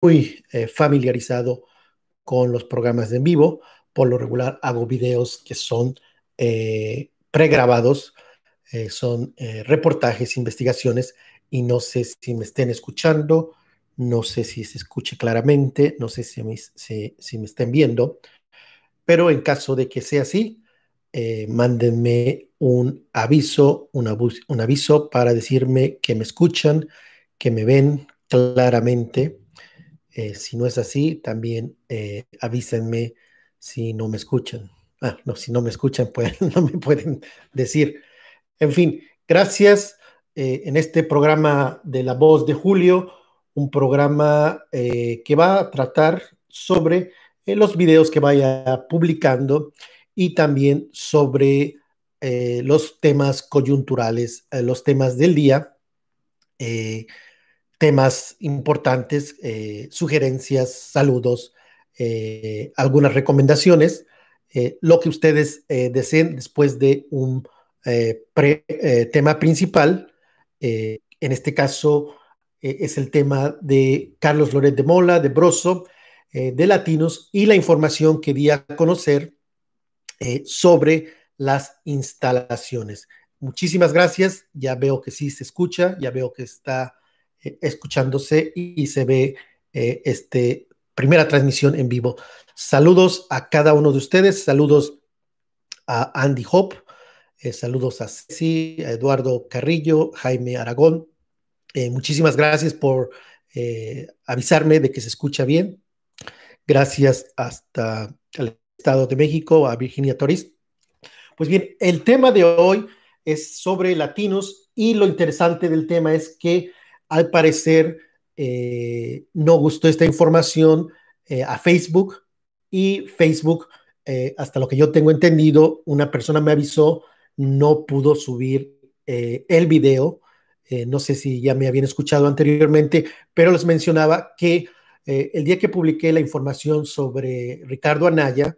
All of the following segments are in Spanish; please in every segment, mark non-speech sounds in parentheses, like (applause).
muy familiarizado con los programas de en vivo. Por lo regular hago videos que son pregrabados, son reportajes, investigaciones y no sé si me estén escuchando, no sé si se escuche claramente, no sé si me, si, estén viendo, pero en caso de que sea así, eh, mándenme un aviso, un, aviso para decirme que me escuchan, que me ven claramente. Eh, si no es así, también eh, avísenme si no me escuchan. Ah, no, si no me escuchan, (laughs) pues no me pueden decir. En fin, gracias. Eh, en este programa de La Voz de Julio, un programa eh, que va a tratar sobre eh, los videos que vaya publicando y también sobre los temas coyunturales, los temas del día, temas importantes, sugerencias, saludos, algunas recomendaciones, lo que ustedes deseen después de un tema principal eh, en este caso eh, es el tema de Carlos Loret de Mola, de Broso, eh, de Latinos y la información que di a conocer sobre las instalaciones. Muchísimas gracias. Ya veo que sí se escucha, ya veo que está escuchándose y, se ve este primera transmisión en vivo. Saludos a cada uno de ustedes, saludos a Andy Hope, eh, saludos a Ceci, a Eduardo Carrillo, Jaime Aragón. Eh, muchísimas gracias por eh, avisarme de que se escucha bien. Gracias hasta el Estado de México, a Virginia Toris. Pues bien, el tema de hoy es sobre latinos y lo interesante del tema es que al parecer no gustó esta información a Facebook y Facebook, hasta lo que yo tengo entendido, una persona me avisó no pudo subir eh, el video. Eh, no sé si ya me habían escuchado anteriormente, pero les mencionaba que eh, el día que publiqué la información sobre Ricardo Anaya,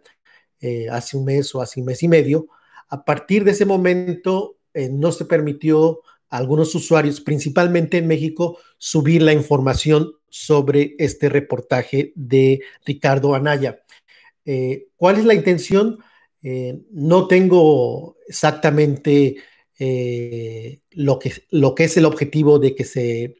hace un mes o hace un mes y medio, a partir de ese momento no se permitió algunos usuarios, principalmente en México, subir la información sobre este reportaje de Ricardo Anaya. ¿Cuál es la intención? Eh, no tengo exactamente eh, lo, que, es el objetivo de que se,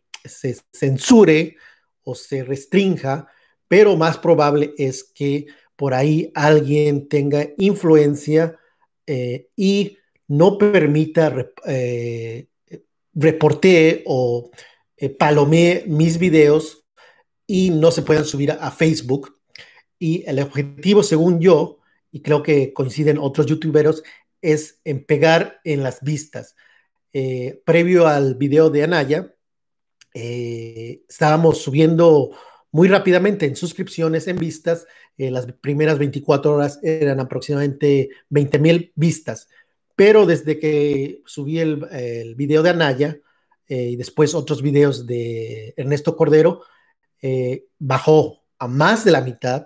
censure o se restrinja, pero más probable es que por ahí alguien tenga influencia eh, y no permita reporte o palomee mis videos y no se puedan subir a Facebook. Y el objetivo, según yo, y creo que coinciden otros youtuberos, es en pegar en las vistas. Eh, previo al video de Anaya, eh, estábamos subiendo muy rápidamente en suscripciones, en vistas. Eh, las primeras 24 horas eran aproximadamente 20 mil vistas. Pero desde que subí el, video de Anaya y después otros videos de Ernesto Cordero, bajó a más de la mitad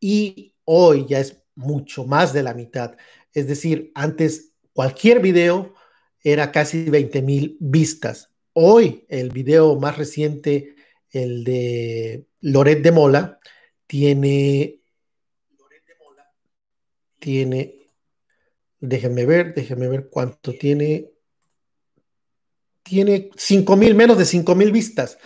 y hoy ya es mucho más de la mitad. Es decir, antes cualquier video era casi 20 mil vistas. Hoy el video más reciente, el de Loret de Mola, tiene, tiene, déjenme ver, déjenme ver cuánto tiene. Tiene 5 mil, menos de 5 mil vistas.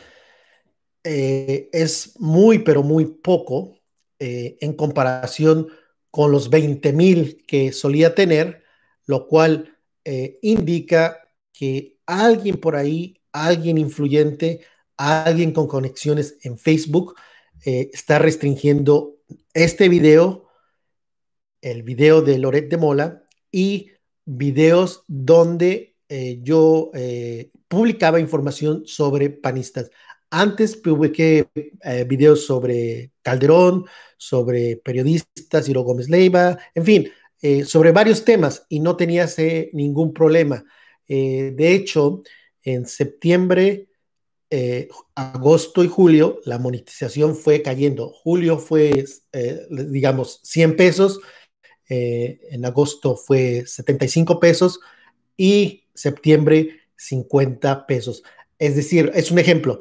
Eh, es muy, pero muy poco eh, en comparación con los 20 mil que solía tener, lo cual eh, indica que alguien por ahí, alguien influyente, alguien con conexiones en Facebook, está restringiendo este video, el video de Loret de Mola y videos donde eh, yo publicaba información sobre panistas. Antes publiqué eh, videos sobre Calderón, sobre periodistas, Ciro Gómez Leiva, en fin, eh, sobre varios temas y no tenía ningún problema. Eh, de hecho, en septiembre, agosto y julio, la monetización fue cayendo. Julio fue, digamos, 100 pesos, en agosto fue 75 pesos y septiembre 50 pesos. Es decir, es un ejemplo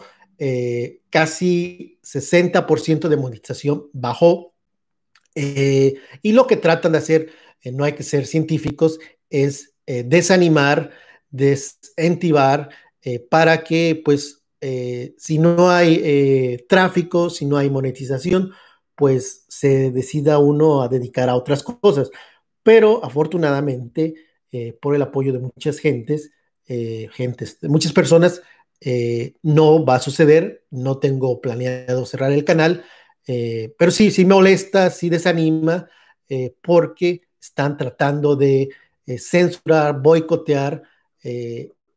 casi 60% de monetización bajó. y lo que tratan de hacer, no hay que ser científicos, es desanimar, desincentivar para que pues eh, si no hay eh, tráfico, si no hay monetización, pues se decida uno a dedicar a otras cosas. Pero afortunadamente, eh, por el apoyo de muchas gentes, gentes, de muchas personas, no va a suceder. No tengo planeado cerrar el canal, pero sí, sí me molesta, sí desanima, porque están tratando de censurar, boicotear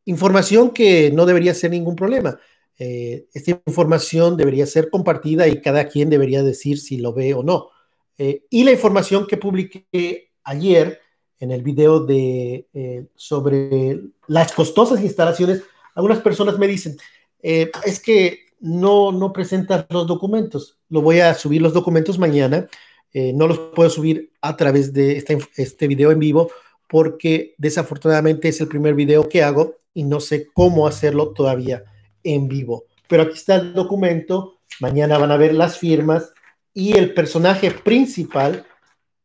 información que no debería ser ningún problema. Eh, esta información debería ser compartida y cada quien debería decir si lo ve o no. Eh, y la información que publiqué ayer en el video de, eh, sobre las costosas instalaciones, algunas personas me dicen, es que no, no presentas los documentos. Lo voy a subir los documentos mañana. no los puedo subir a través de este, este video en vivo porque desafortunadamente es el primer video que hago y no sé cómo hacerlo todavía en vivo. Pero aquí está el documento, mañana van a ver las firmas y el personaje principal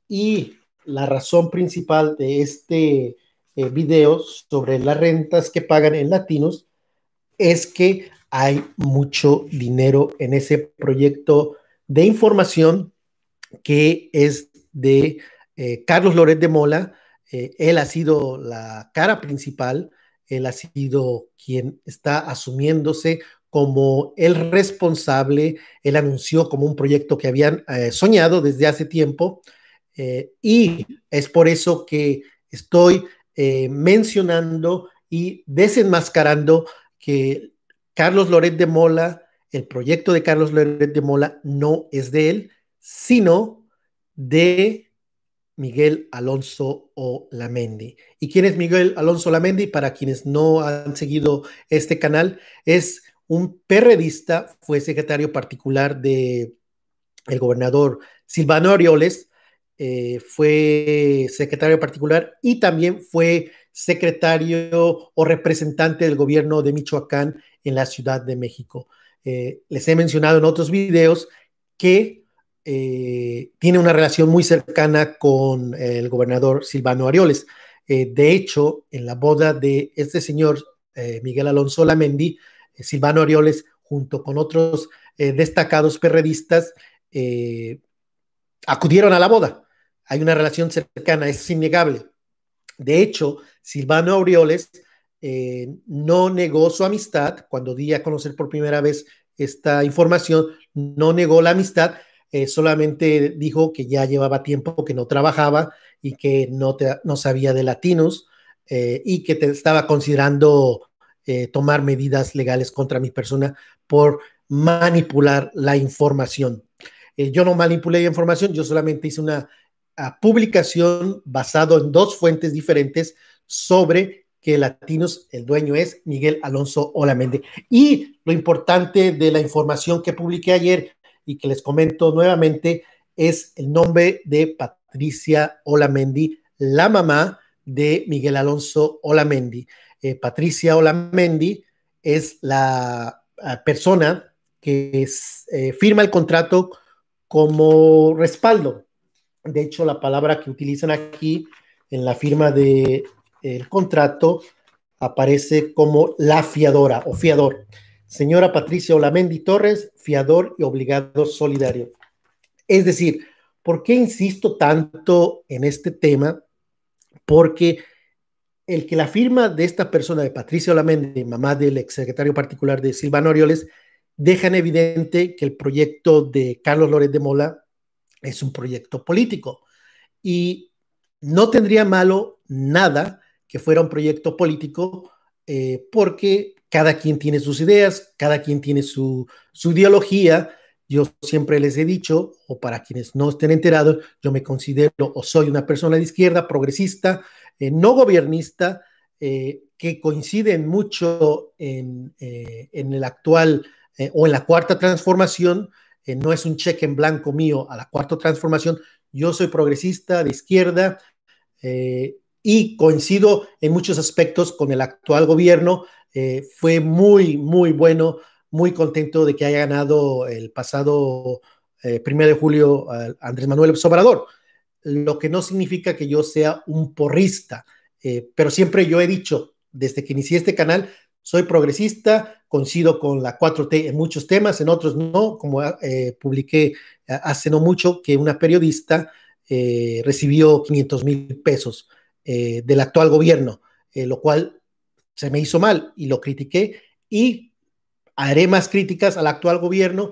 y la razón principal de este eh, video sobre las rentas que pagan en latinos es que hay mucho dinero en ese proyecto de información que es de eh, Carlos Loret de Mola. Eh, él ha sido la cara principal él ha sido quien está asumiéndose como el responsable, él anunció como un proyecto que habían eh, soñado desde hace tiempo eh, y es por eso que estoy eh, mencionando y desenmascarando que Carlos Loret de Mola, el proyecto de Carlos Loret de Mola no es de él, sino de Miguel Alonso Olamendi. ¿Y quién es Miguel Alonso Olamendi? Para quienes no han seguido este canal, es un perredista, fue secretario particular de el gobernador Silvano Orioles, eh, fue secretario particular y también fue secretario o representante del gobierno de Michoacán en la Ciudad de México. Eh, les he mencionado en otros videos que eh, tiene una relación muy cercana con el gobernador Silvano Arioles. Eh, de hecho, en la boda de este señor eh, Miguel Alonso Lamendi, Silvano Arioles, junto con otros destacados perredistas, acudieron a la boda. Hay una relación cercana, es innegable. De hecho, Silvano Aureoles no negó su amistad cuando di a conocer por primera vez esta información, no negó la amistad, eh, solamente dijo que ya llevaba tiempo que no trabajaba y que no, no sabía de latinos eh, y que te estaba considerando eh, tomar medidas legales contra mi persona por manipular la información. yo no manipulé la información, yo solamente hice una ah, publicación basado en dos fuentes diferentes sobre que Latinos, el dueño es Miguel Alonso Olamendi. Y lo importante de la información que publiqué ayer y que les comento nuevamente es el nombre de Patricia Olamendi, la mamá de Miguel Alonso Olamendi. Eh, Patricia Olamendi es la persona que eh, firma el contrato como respaldo. De hecho, la palabra que utilizan aquí en la firma del el contrato aparece como la fiadora o fiador. Señora Patricia Olamendi Torres, fiador y obligado solidario. Es decir, ¿por qué insisto tanto en este tema? Porque el que la firma de esta persona, de Patricia Olamendi, mamá del exsecretario particular de Silvano Orioles, dejan evidente que el proyecto de Carlos Loret de Mola es un proyecto político. Y no tendría malo nada que fuera un proyecto político, eh, porque cada quien tiene sus ideas, cada quien tiene su, ideología. Yo siempre les he dicho, o para quienes no estén enterados, yo me considero o soy una persona de izquierda, progresista, eh, no gobernista, eh, que coinciden mucho en, eh, el actual o en la cuarta transformación. no es un cheque en blanco mío a la cuarta transformación. Yo soy progresista de izquierda y coincido en muchos aspectos con el actual gobierno. Eh, fue muy, muy bueno muy contento de que haya ganado el pasado eh, de julio Andrés Manuel Obrador, lo que no significa que yo sea un porrista, eh, pero siempre yo he dicho, desde que inicié este canal, soy progresista, coincido con la 4T en muchos temas, en otros no, como eh, publiqué hace no mucho que una periodista recibió 500 mil pesos del actual gobierno, lo cual se me hizo mal y lo critiqué y haré más críticas al actual gobierno.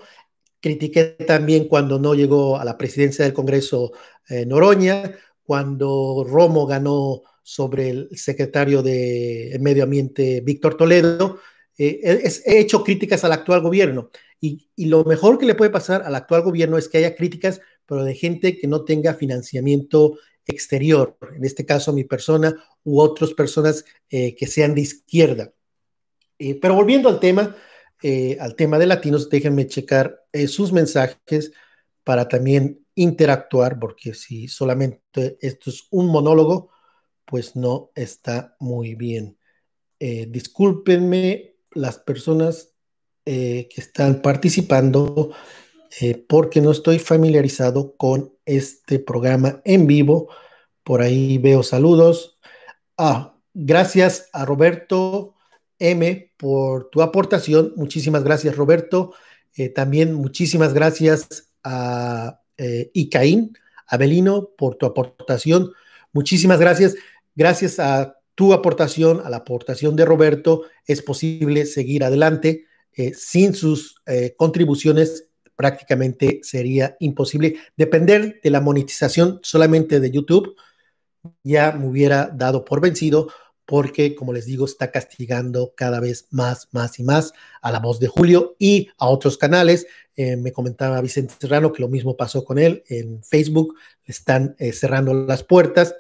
Critiqué también cuando no llegó a la presidencia del Congreso eh, Noroña, cuando Romo ganó sobre el secretario de Medio Ambiente Víctor Toledo. Eh, he, hecho críticas al actual gobierno y, y, lo mejor que le puede pasar al actual gobierno es que haya críticas, pero de gente que no tenga financiamiento exterior, en este caso mi persona u otras personas eh, que sean de izquierda. pero volviendo al tema, eh, al tema de latinos, déjenme checar eh, sus mensajes para también interactuar, porque si solamente esto es un monólogo, pues no está muy bien. Eh, discúlpenme las personas que están participando porque no estoy familiarizado con este programa en vivo. Por ahí veo saludos. Ah, gracias a Roberto M por tu aportación. Muchísimas gracias, Roberto. Eh, también muchísimas gracias a eh, Icaín, Abelino, por tu aportación. Muchísimas gracias. Gracias a tu aportación, a la aportación de Roberto, es posible seguir adelante. Eh, sin sus eh, contribuciones prácticamente sería imposible. Depender de la monetización solamente de YouTube ya me hubiera dado por vencido porque, como les digo, está castigando cada vez más, más y más a la voz de Julio y a otros canales. Eh, me comentaba Vicente Serrano que lo mismo pasó con él en Facebook, están eh, cerrando las puertas.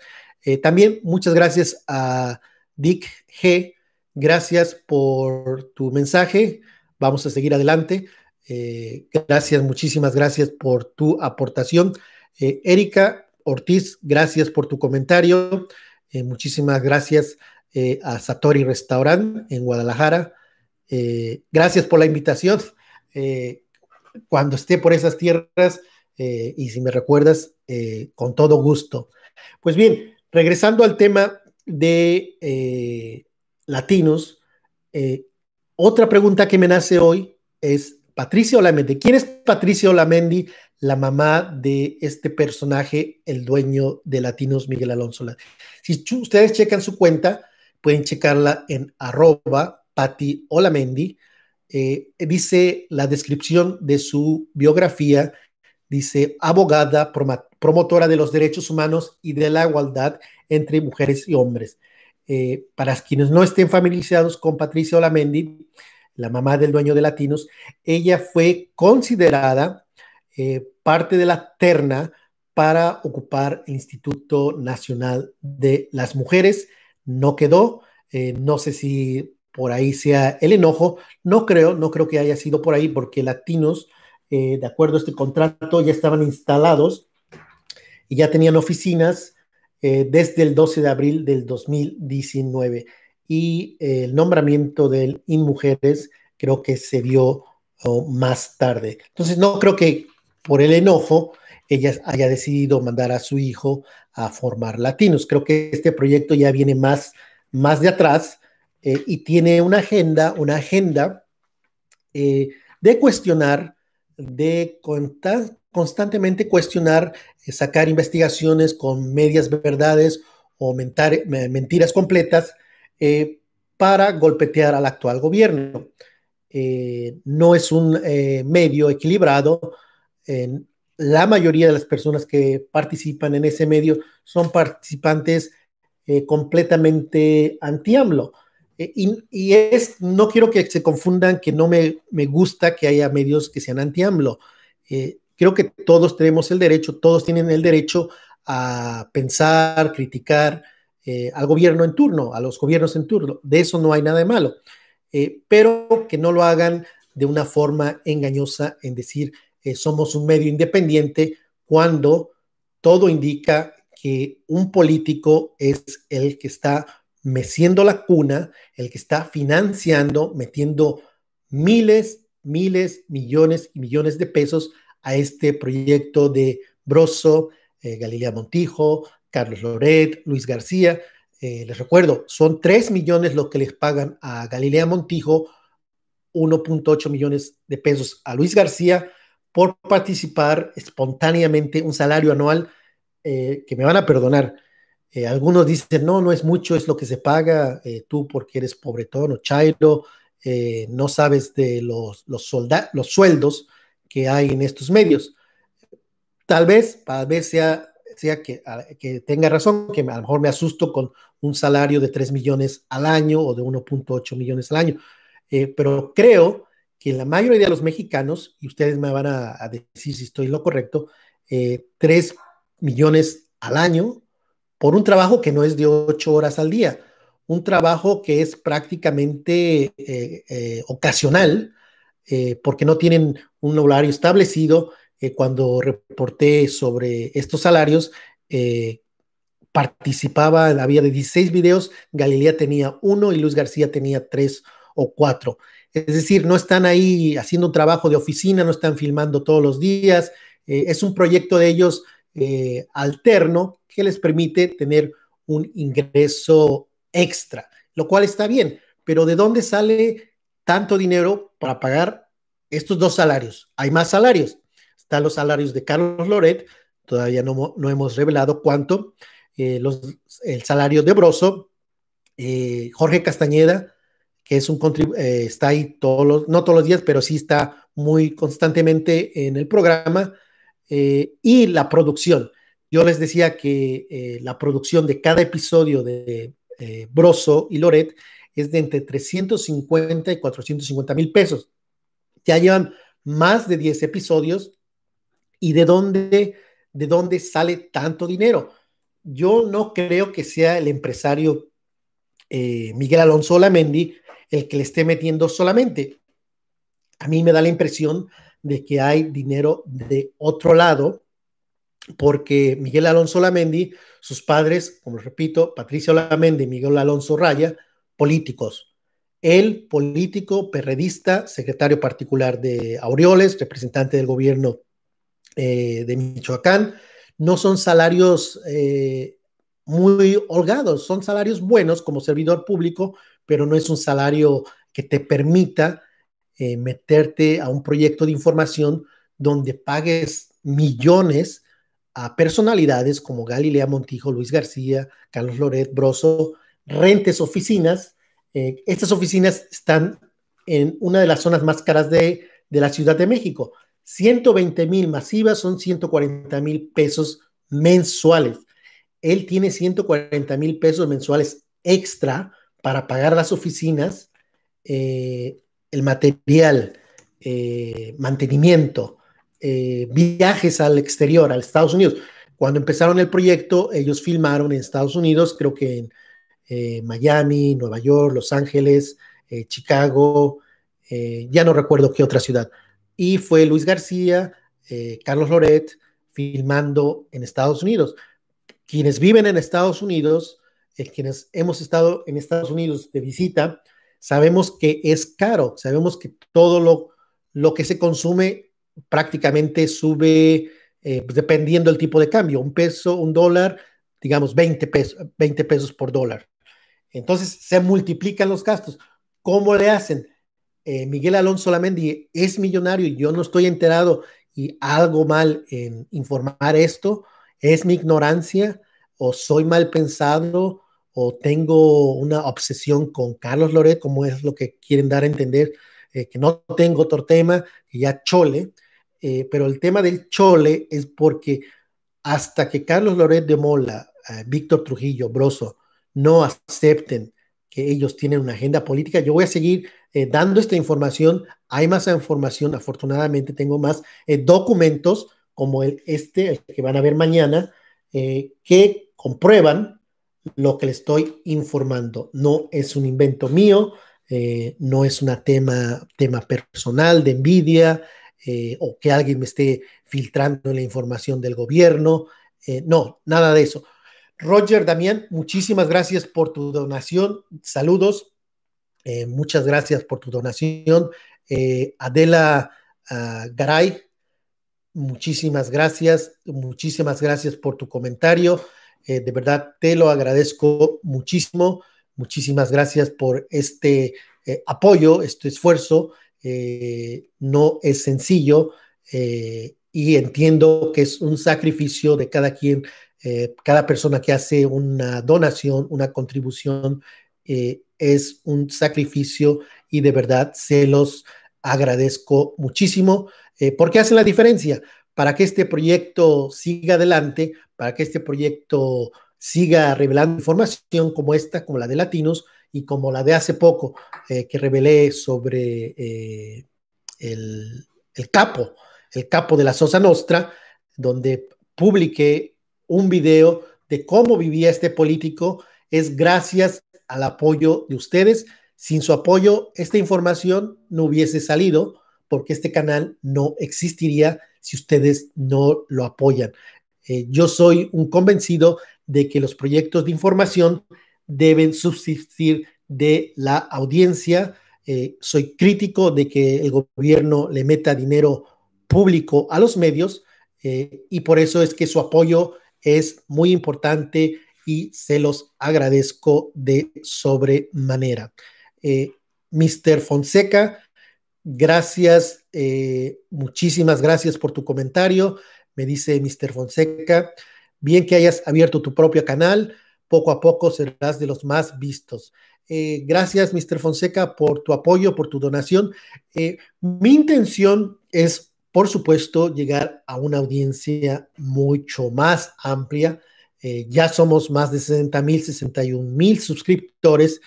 Eh, también muchas gracias a Dick G. Gracias por tu mensaje. Vamos a seguir adelante. Gracias, muchísimas gracias por tu aportación. Erika Ortiz, gracias por tu comentario. muchísimas gracias eh, a Satori Restaurant en Guadalajara. Eh, gracias por la invitación. Eh, cuando esté por esas tierras y si me recuerdas, con todo gusto. Pues bien, regresando al tema de latinos, otra pregunta que me nace hoy es Patricia Olamendi. ¿Quién es Patricia Olamendi, la mamá de este personaje, el dueño de Latinos, Miguel Alonso? Si ustedes checan su cuenta, pueden checarla en arroba Olamendi. Eh, dice la descripción de su biografía, dice abogada, promotora de los derechos humanos y de la igualdad entre mujeres y hombres. Eh, para quienes no estén familiarizados con Patricia Olamendi, la mamá del dueño de Latinos, ella fue considerada eh, parte de la terna para ocupar Instituto Nacional de las Mujeres no quedó. Eh, no sé si por ahí sea el enojo. No creo, no creo que haya sido por ahí, porque latinos, eh, de acuerdo a este contrato, ya estaban instalados y ya tenían oficinas desde el 12 de abril del 2019. Y el nombramiento del InMujeres creo que se dio oh, más tarde. Entonces, no creo que por el enojo ella haya decidido mandar a su hijo a formar latinos. Creo que este proyecto ya viene más, más de atrás eh, y tiene una agenda, una agenda eh, de cuestionar, de constantemente cuestionar, eh, sacar investigaciones con medias verdades o mentiras completas para golpetear al actual gobierno. no es un medio equilibrado, la mayoría de las personas que participan en ese medio son participantes eh, completamente anti-AMLO. Eh, y, es, no quiero que se confundan que no me, me gusta que haya medios que sean anti-AMLO. Eh, creo que todos tenemos el derecho, todos tienen el derecho a pensar, criticar al gobierno en turno, a los gobiernos en turno. De eso no hay nada de malo. pero que no lo hagan de una forma engañosa en decir eh, somos un medio independiente cuando todo indica que un político es el que está meciendo la cuna, el que está financiando, metiendo miles miles, millones y millones de pesos a este proyecto de Broso, eh, Galilea Montijo, Carlos Loret, Luis García. Eh, les recuerdo, son 3 millones lo que les pagan a Galilea Montijo, 1.8 millones de pesos a Luis García por participar espontáneamente un salario anual eh, que me van a perdonar. algunos dicen, no, no es mucho, es lo que se paga tú porque eres pobretón o chairo, no sabes de los, los, los sueldos que hay en estos medios. Tal vez, tal vez sea, sea que, que tenga razón, que a lo mejor me asusto con un salario de 3 millones al año o de 1.8 millones al año, eh, pero creo que la mayoría de los mexicanos, y ustedes me van a, decir si estoy lo correcto, eh, 3 millones al año por un trabajo que no es de 8 horas al día, un trabajo que es prácticamente eh, eh, ocasional, porque no tienen un horario establecido, cuando reporté sobre estos salarios, eh, participaba, había de 16 videos, Galilea tenía uno y Luis García tenía tres o cuatro. Es decir, no están ahí haciendo un trabajo de oficina, no están filmando todos los días. Eh, es un proyecto de ellos eh, alterno que les permite tener un ingreso extra, lo cual está bien. Pero ¿de dónde sale tanto dinero para pagar estos dos salarios? Hay más salarios están los salarios de Carlos Loret, todavía no, no hemos revelado cuánto, eh, los, el salario de Broso, eh, Jorge Castañeda, que es un eh, está ahí todos los, no todos los días, pero sí está muy constantemente en el programa, y la producción. Yo les decía que la producción de cada episodio de Broso y Loret es de entre 350 y 450 mil pesos. Ya llevan más de 10 episodios y de dónde, de dónde sale tanto dinero. Yo no creo que sea el empresario eh, Miguel Alonso Lamendi el que le esté metiendo solamente. A mí me da la impresión de que hay dinero de otro lado, porque Miguel Alonso Lamendi, sus padres, como repito, Patricia Lamendi y Miguel Alonso Raya, políticos. Él, político, perredista, secretario particular de Aureoles, representante del gobierno eh, de Michoacán. No son salarios eh, muy holgados, son salarios buenos como servidor público, pero no es un salario que te permita eh, meterte a un proyecto de información donde pagues millones a personalidades como Galilea Montijo, Luis García, Carlos Loret, Broso, rentes oficinas. estas oficinas están en una de las zonas más caras de, de la Ciudad de México. 120 mil masivas son 140 mil pesos mensuales. Él tiene 140 mil pesos mensuales extra para pagar las oficinas, eh, el material, eh, mantenimiento, eh, viajes al exterior, a Estados Unidos. Cuando empezaron el proyecto, ellos filmaron en Estados Unidos, creo que en Miami, Nueva York, Los Ángeles, Chicago, ya no recuerdo qué otra ciudad y fue Luis García, eh, Carlos Loret, filmando en Estados Unidos. Quienes viven en Estados Unidos, eh, quienes hemos estado en Estados Unidos de visita, sabemos que es caro, sabemos que todo lo, lo que se consume prácticamente sube eh, dependiendo del tipo de cambio, un peso, un dólar, digamos 20 pesos, 20 pesos por dólar. Entonces se multiplican los gastos. ¿Cómo le hacen? Eh, Miguel Alonso Lamendi es millonario y yo no estoy enterado y algo mal en informar esto, es mi ignorancia o soy mal pensado o tengo una obsesión con Carlos Loret, como es lo que quieren dar a entender, eh, que no tengo otro tema, ya chole, eh, pero el tema del chole es porque hasta que Carlos Loret de Mola, Víctor Trujillo, Broso, no acepten que ellos tienen una agenda política, yo voy a seguir eh, dando esta información. Hay más información, afortunadamente tengo más eh, documentos como el, este, el que van a ver mañana, eh, que comprueban lo que le estoy informando. No es un invento mío, no es un tema, tema personal de envidia o que alguien me esté filtrando la información del gobierno. no, nada de eso. Roger, Damián, muchísimas gracias por tu donación. Saludos. Eh, muchas gracias por tu donación. Adela ah, Garay, muchísimas gracias, muchísimas gracias por tu comentario. de verdad, te lo agradezco muchísimo. Muchísimas gracias por este apoyo, este esfuerzo. no es sencillo y entiendo que es un sacrificio de cada quien, eh, cada persona que hace una donación, una contribución, eh, es un sacrificio y de verdad se los agradezco muchísimo eh, porque hacen la diferencia. Para que este proyecto siga adelante, para que este proyecto siga revelando información como esta, como la de Latinos y como la de hace poco que revelé sobre el, el capo el capo de la Sosa Nostra, donde publiqué un video de cómo vivía este político, es gracias al apoyo de ustedes. Sin su apoyo, esta información no hubiese salido porque este canal no existiría si ustedes no lo apoyan. Eh, yo soy un convencido de que los proyectos de información deben subsistir de la audiencia. Eh, soy crítico de que el gobierno le meta dinero público a los medios eh, y por eso es que su apoyo es muy importante y se los agradezco de sobremanera. Eh, Mr. Fonseca, gracias, eh, muchísimas gracias por tu comentario. Me dice Mr. Fonseca, bien que hayas abierto tu propio canal, poco a poco serás de los más vistos. gracias, Mr. Fonseca, por tu apoyo, por tu donación. mi intención es por supuesto, llegar a una audiencia mucho más amplia. Eh, ya somos más de 60 mil, 61 mil suscriptores,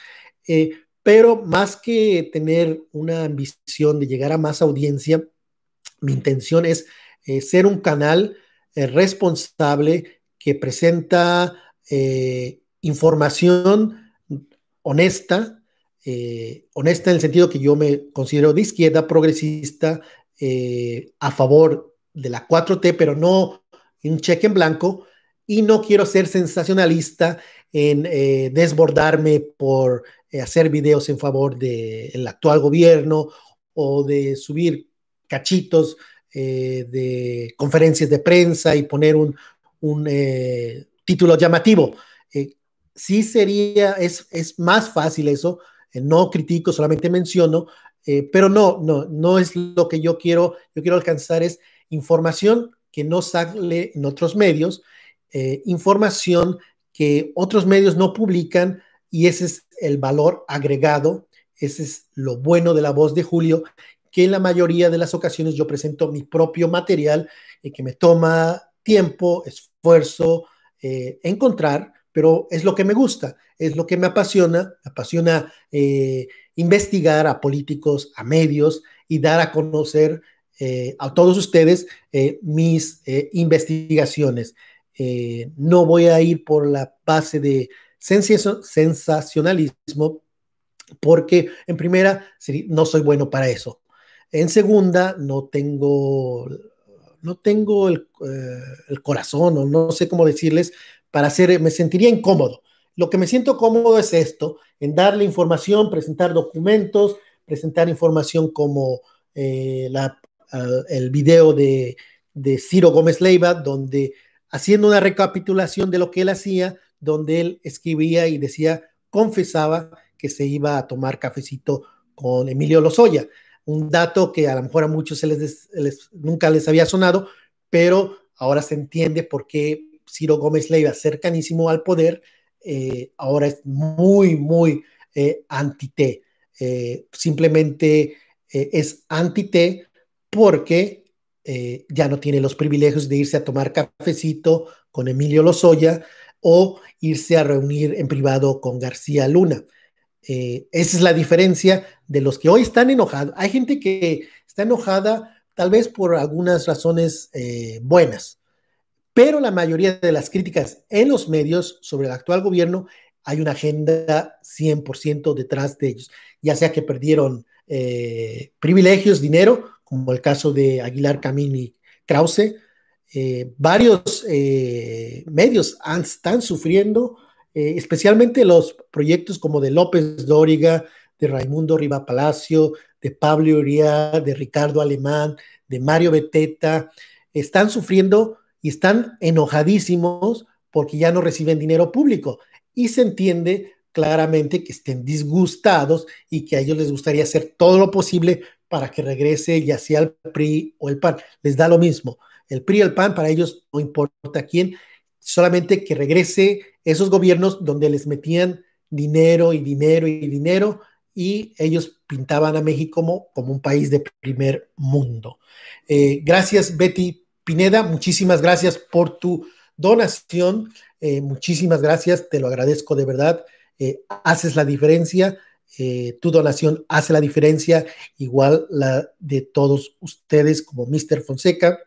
eh, pero más que tener una ambición de llegar a más audiencia, mi intención es eh, ser un canal responsable que presenta información honesta, honesta en el sentido que yo me considero de izquierda, progresista, a favor de la 4T, pero no un cheque en blanco. Y no quiero ser sensacionalista en eh, desbordarme por eh, hacer videos en favor del actual gobierno o de subir cachitos de conferencias de prensa y poner un, un título llamativo. sí sería, es, es más fácil eso, no critico, solamente menciono, eh, pero no, no, no es lo que yo quiero. Yo quiero alcanzar es información que no sale en otros medios, eh, información que otros medios no publican y ese es el valor agregado, ese es lo bueno de la voz de Julio, que en la mayoría de las ocasiones yo presento mi propio material y que me toma tiempo, esfuerzo encontrar, pero es lo que me gusta, es lo que me apasiona, me apasiona investigar a políticos, a medios y dar a conocer eh, a todos ustedes eh, mis eh, no voy a ir por la base de sensacionalismo porque en primera no soy bueno para eso. En segunda, no tengo, no tengo el, el corazón o no sé cómo decirles para hacer, me sentiría incómodo lo que me siento cómodo es esto, en darle información, presentar documentos, presentar información como eh, la, el video de, de, Ciro Gómez Leiva, donde haciendo una recapitulación de lo que él hacía, donde él escribía y decía, confesaba que se iba a tomar cafecito con Emilio Lozoya. Un dato que a lo mejor a muchos se les, nunca les había sonado, pero ahora se entiende por qué Ciro Gómez Leiva, cercanísimo al poder, eh, ahora es muy, muy eh, anti-T. Eh, simplemente es anti-T porque ya no tiene los privilegios de irse a tomar cafecito con Emilio Lozoya o irse a reunir en privado con García Luna. esa es la diferencia de los que hoy están enojados. Hay gente que está enojada tal vez por algunas razones buenas, pero la mayoría de las críticas en los medios sobre el actual gobierno hay una agenda 100% detrás de ellos, ya sea que perdieron eh, privilegios, dinero, como el caso de Aguilar Camín y Krause. Eh, varios eh, medios están sufriendo, especialmente los proyectos como de López Dóriga, de Raimundo Riva Palacio, de Pablo Uriá, de Ricardo Alemán, de Mario Beteta, están sufriendo y están enojadísimos porque ya no reciben dinero público. Y se entiende claramente que estén disgustados y que a ellos les gustaría hacer todo lo posible para que regrese ya sea el PRI o el PAN. Les da lo mismo. El PRI el PAN para ellos no importa quién, solamente que regrese esos gobiernos donde les metían dinero y dinero y dinero y ellos pintaban a México como, como un país de primer mundo. Eh, gracias, Betty Pineda. Muchísimas gracias por tu donación. Eh, muchísimas gracias, te lo agradezco de verdad. Eh, haces la diferencia. Tu donación hace la diferencia, igual la de todos ustedes como Mr. Fonseca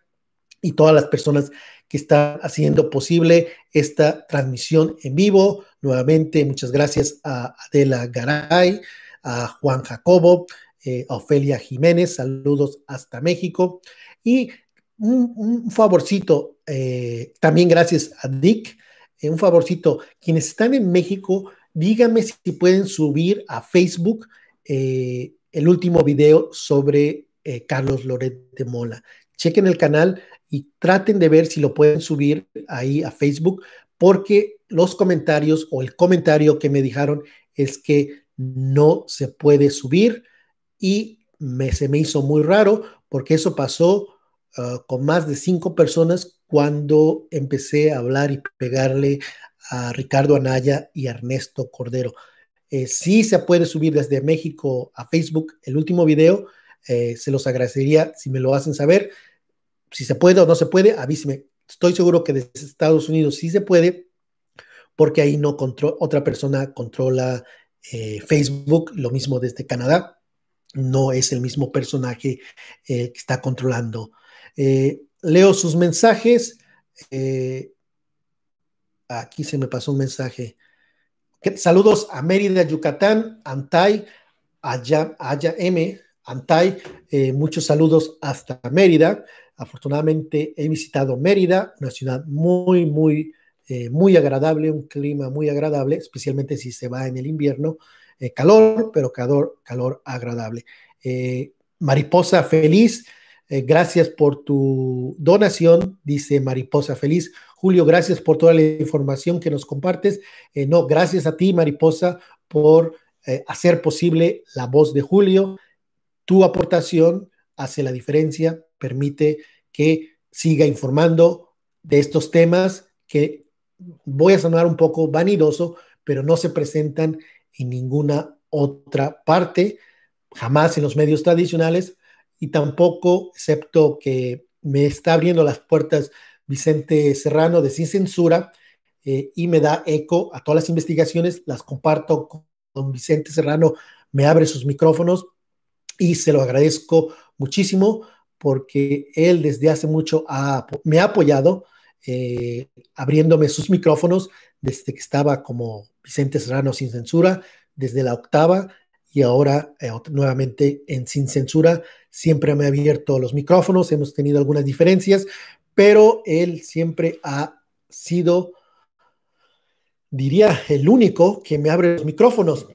y todas las personas que están haciendo posible esta transmisión en vivo. Nuevamente, muchas gracias a Adela Garay, a Juan Jacobo, eh, a Ofelia Jiménez, saludos hasta México. Y un, favorcito, eh, también gracias a Dick, eh, un favorcito, quienes están en México, díganme si pueden subir a Facebook el último video sobre Carlos Loret de Mola. Chequen el canal y traten de ver si lo pueden subir ahí a Facebook, porque los comentarios o el comentario que me dijeron es que no se puede subir y me, se me hizo muy raro porque eso pasó ah, con más de cinco personas cuando empecé a hablar y pegarle a Ricardo Anaya y Ernesto Cordero. Eh, sí se puede subir desde México a Facebook el último video. Eh, se los agradecería si me lo hacen saber. Si se puede o no se puede, avíseme. Estoy seguro que desde Estados Unidos sí se puede, porque ahí no otra persona controla eh, Facebook, lo mismo desde Canadá, no es el mismo personaje eh, que está controlando. Leo sus mensajes. Aquí se me pasó un mensaje. Saludos a Mérida, Yucatán, Antay, Aya, Aya M, Antay, muchos saludos hasta Mérida. Afortunadamente he visitado Mérida, una ciudad muy, muy eh, muy agradable, un clima muy agradable, especialmente si se va en el invierno, eh, calor, pero calor, calor agradable. Eh, mariposa feliz, gracias por tu donación, dice Mariposa feliz. Julio, gracias por toda la información que nos compartes. no, gracias a ti, Mariposa, por hacer posible la voz de Julio. Tu aportación hace la diferencia, permite que siga informando de estos temas que voy a sonar un poco vanidoso, pero no se presentan en ninguna otra parte, jamás en los medios tradicionales y tampoco, excepto que me está abriendo las puertas Vicente Serrano de Sin Censura eh, y me da eco a todas las investigaciones, las comparto con Vicente Serrano, me abre sus micrófonos y se lo agradezco muchísimo porque él desde hace mucho me ha apoyado eh, abriéndome sus micrófonos desde que estaba como Vicente Serrano sin censura, desde la octava y ahora eh, nuevamente en sin censura. Siempre me ha abierto los micrófonos, hemos tenido algunas diferencias, pero él siempre ha sido, diría, el único que me abre los micrófonos.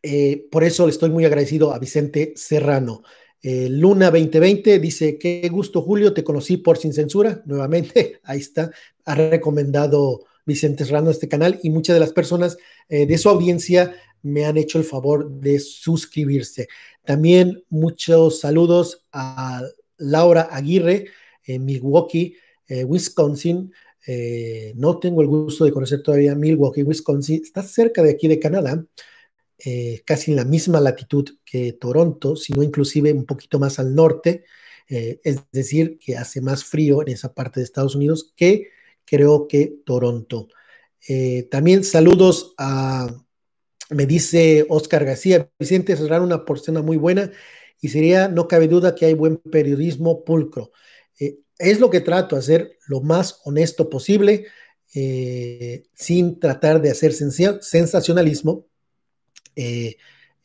Eh, por eso le estoy muy agradecido a Vicente Serrano. Eh, Luna 2020 dice, qué gusto Julio, te conocí por Sin Censura, nuevamente, (laughs) ahí está, ha recomendado Vicente Serrano este canal y muchas de las personas eh, de su audiencia me han hecho el favor de suscribirse. También muchos saludos a Laura Aguirre en Milwaukee, eh, Wisconsin. no tengo el gusto de conocer todavía Milwaukee, Wisconsin. Está cerca de aquí de Canadá. Eh, casi en la misma latitud que Toronto, sino inclusive un poquito más al norte, eh, es decir, que hace más frío en esa parte de Estados Unidos que creo que Toronto. Eh, también saludos a, me dice Oscar García, Vicente Serrano, una porción muy buena y sería, no cabe duda que hay buen periodismo pulcro. es lo que trato, hacer lo más honesto posible, sin tratar de hacer sensacionalismo, eh,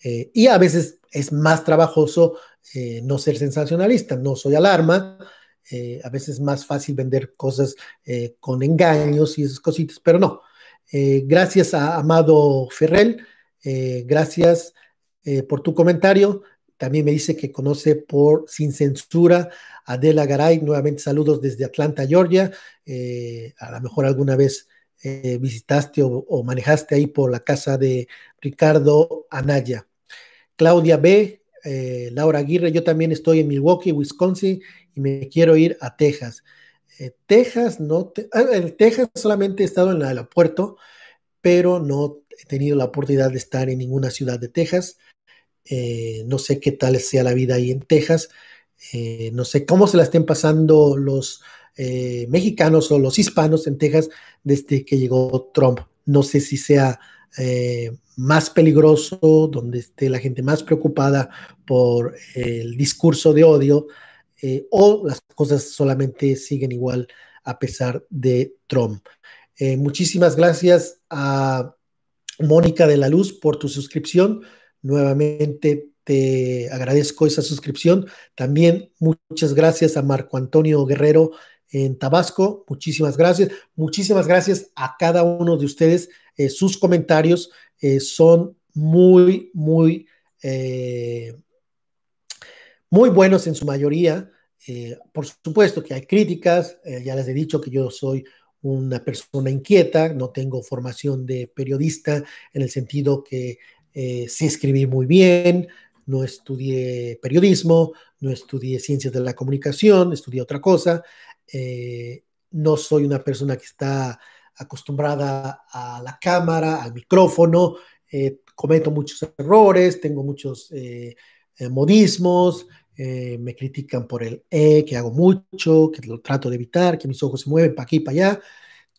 eh, y a veces es más trabajoso eh, no ser sensacionalista, no soy alarma, a veces es más fácil vender cosas con engaños y esas cositas, pero no. gracias a Amado Ferrell, gracias por tu comentario. también me dice que conoce por Sin Censura Adela Garay. Nuevamente saludos desde Atlanta, Georgia. Eh, a lo mejor alguna vez eh, visitaste o, manejaste ahí por la casa de Ricardo Anaya. Claudia B. Eh, Laura Aguirre, yo también estoy en Milwaukee, Wisconsin y me quiero ir a Texas. Texas, no, ah, en Texas solamente he estado en el aeropuerto, pero no he tenido la oportunidad de estar en ninguna ciudad de Texas. no sé qué tal sea la vida ahí en Texas. no sé cómo se la estén pasando los eh, mexicanos o los hispanos en Texas desde que llegó Trump. No sé si sea eh, más peligroso, donde esté la gente más preocupada por el discurso de odio, eh, o las cosas solamente siguen igual a pesar de Trump. muchísimas gracias a Mónica de la Luz por tu suscripción. Nuevamente te agradezco esa suscripción. También muchas gracias a Marco Antonio Guerrero en Tabasco. Muchísimas gracias. Muchísimas gracias a cada uno de ustedes. Eh, sus comentarios eh, son muy, muy, eh, muy buenos en su mayoría. por supuesto que hay críticas. ya les he dicho que yo soy una persona inquieta, no tengo formación de periodista en el sentido que sé escribir muy bien, no estudié periodismo, no estudié ciencias de la comunicación, estudié otra cosa. Eh, no soy una persona que está acostumbrada a la cámara, al micrófono, eh, cometo muchos errores, tengo muchos eh, me critican por el E, que hago mucho, que lo trato de evitar, que mis ojos se mueven para aquí y para allá.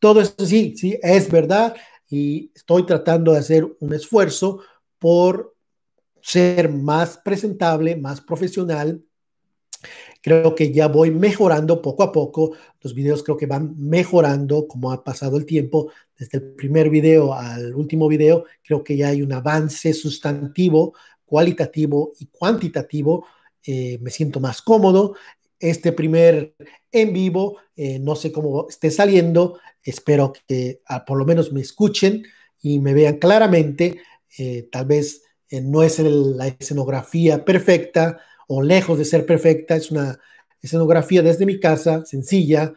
Todo eso sí, sí, es verdad y estoy tratando de hacer un esfuerzo por ser más presentable, más profesional, Creo que ya voy mejorando poco a poco. Los videos creo que van mejorando como ha pasado el tiempo. Desde el primer video al último video, creo que ya hay un avance sustantivo, cualitativo y cuantitativo. Eh, me siento más cómodo. Este primer en vivo, eh, no sé cómo esté saliendo. Espero que ah, por lo menos me escuchen y me vean claramente. Eh, tal vez no es la escenografía perfecta, o lejos de ser perfecta, es una escenografía desde mi casa, sencilla,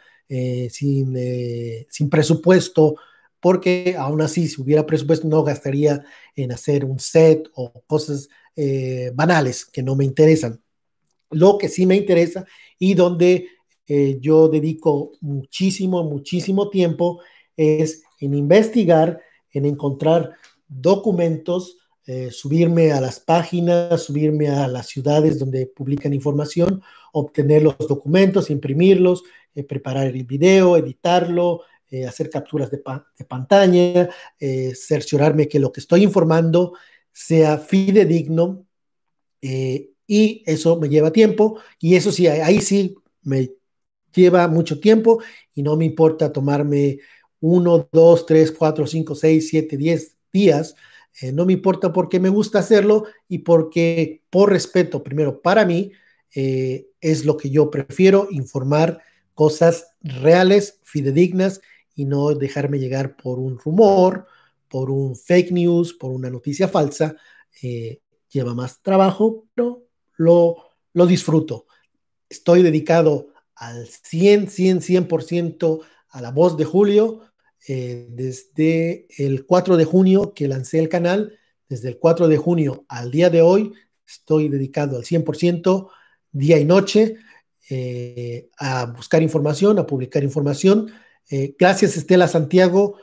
sin, presupuesto, porque aún así, si hubiera presupuesto, no gastaría en hacer un set o cosas banales que no me interesan. Lo que sí me interesa y donde yo dedico muchísimo, muchísimo tiempo es en investigar, en encontrar documentos eh, subirme a las páginas, subirme a las ciudades donde publican información, obtener los documentos, imprimirlos, eh, preparar el video, editarlo, eh, hacer capturas de, pantalla, cerciorarme que lo que estoy informando sea fidedigno y eso me lleva tiempo y eso sí, ahí sí me lleva mucho tiempo y no me importa tomarme uno, dos, tres, cuatro, cinco, seis, siete, diez días eh, no me importa porque me gusta hacerlo y porque por respeto, primero para mí, eh, es lo que yo prefiero, informar cosas reales, fidedignas y no dejarme llegar por un rumor, por un fake news, por una noticia falsa. Eh, lleva más trabajo, pero lo, lo disfruto. Estoy dedicado al 100, 100, 100% a la voz de Julio eh, desde el 4 de junio que lancé el canal, desde el 4 de junio al día de hoy, estoy dedicado al 100%, día y noche, eh, a buscar información, a publicar información. Eh, gracias Estela Santiago,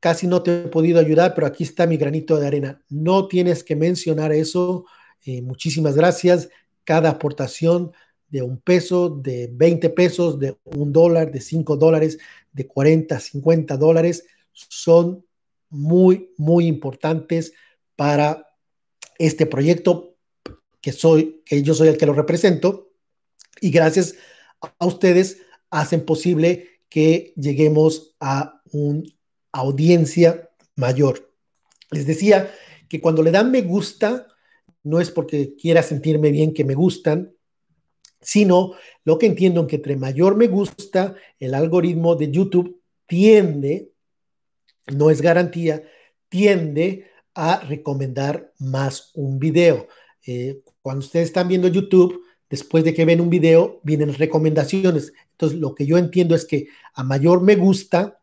casi no te he podido ayudar, pero aquí está mi granito de arena. No tienes que mencionar eso. muchísimas gracias. Cada aportación de un peso, de 20 pesos, de un dólar, de 5 dólares, de 40, 50 dólares son muy, muy importantes para este proyecto que soy, que yo soy el que lo represento y gracias a ustedes hacen posible que lleguemos a una audiencia mayor. Les decía que cuando le dan me gusta, no es porque quiera sentirme bien que me gustan, sino lo que entiendo que entre mayor me gusta, el algoritmo de YouTube tiende, no es garantía, tiende a recomendar más un video. Eh, cuando ustedes están viendo YouTube, después de que ven un video, vienen recomendaciones. Entonces, lo que yo entiendo es que a mayor me gusta,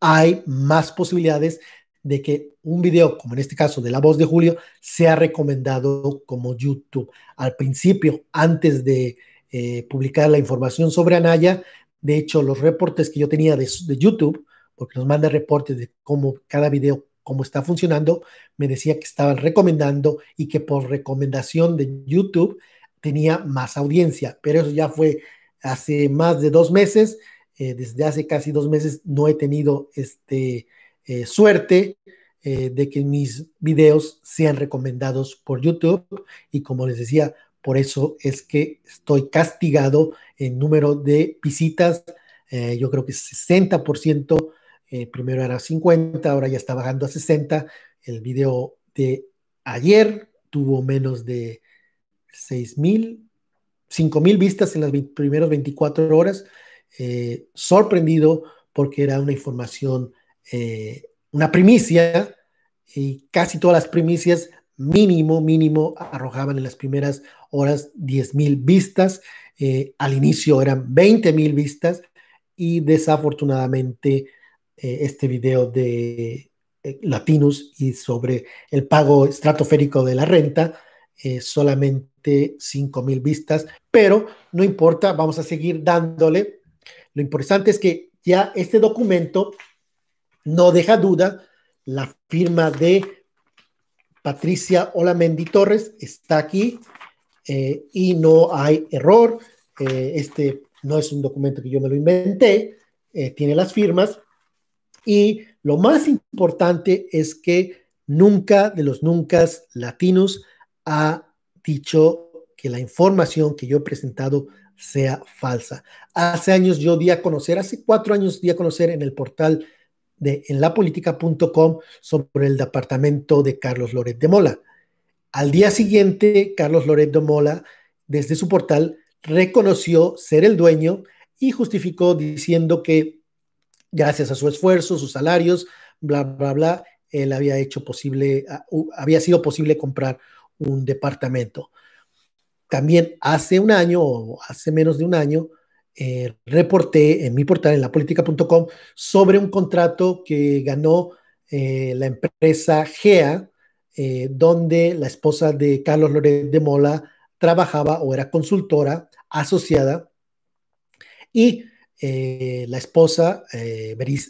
hay más posibilidades de que un video, como en este caso de La Voz de Julio, sea recomendado como YouTube. Al principio, antes de eh, publicar la información sobre Anaya, de hecho, los reportes que yo tenía de, YouTube, porque nos manda reportes de cómo cada video cómo está funcionando, me decía que estaban recomendando y que por recomendación de YouTube tenía más audiencia, pero eso ya fue hace más de dos meses, eh, desde hace casi dos meses no he tenido este, eh, suerte eh, de que mis videos sean recomendados por YouTube. Y como les decía, por eso es que estoy castigado en número de visitas, yo creo que 60%, primero era 50, ahora ya está bajando a 60, el video de ayer tuvo menos de 6 mil, 5 mil vistas en las primeras 24 horas. Eh, sorprendido porque era una información, eh, una primicia, y casi todas las primicias mínimo, mínimo, arrojaban en las primeras horas 10 mil vistas. Eh, al inicio eran 20 mil vistas y desafortunadamente este video de Latinos y sobre el pago estratosférico de la renta solamente 5 mil vistas, pero no importa, vamos a seguir dándole lo importante es que ya este documento no deja duda la firma de Patricia Olamendi Torres está aquí eh, y no hay error. Eh, este no es un documento que yo me lo inventé, eh, tiene las firmas y lo más importante es que nunca de los nunca latinos ha dicho que la información que yo he presentado sea falsa. Hace años yo di a conocer, hace cuatro años di a conocer en el portal de enlapolitica.com sobre el departamento de Carlos Loret de Mola. Al día siguiente, Carlos Loret de Mola, desde su portal, reconoció ser el dueño y justificó diciendo que gracias a su esfuerzo, sus salarios, bla, bla, bla, él había hecho posible, había sido posible comprar un departamento. También hace un año o hace menos de un año, eh, reporté en mi portal, en lapolítica.com, sobre un contrato que ganó eh, la empresa GEA, eh, donde la esposa de Carlos Loret de Mola trabajaba o era consultora asociada. Y la esposa,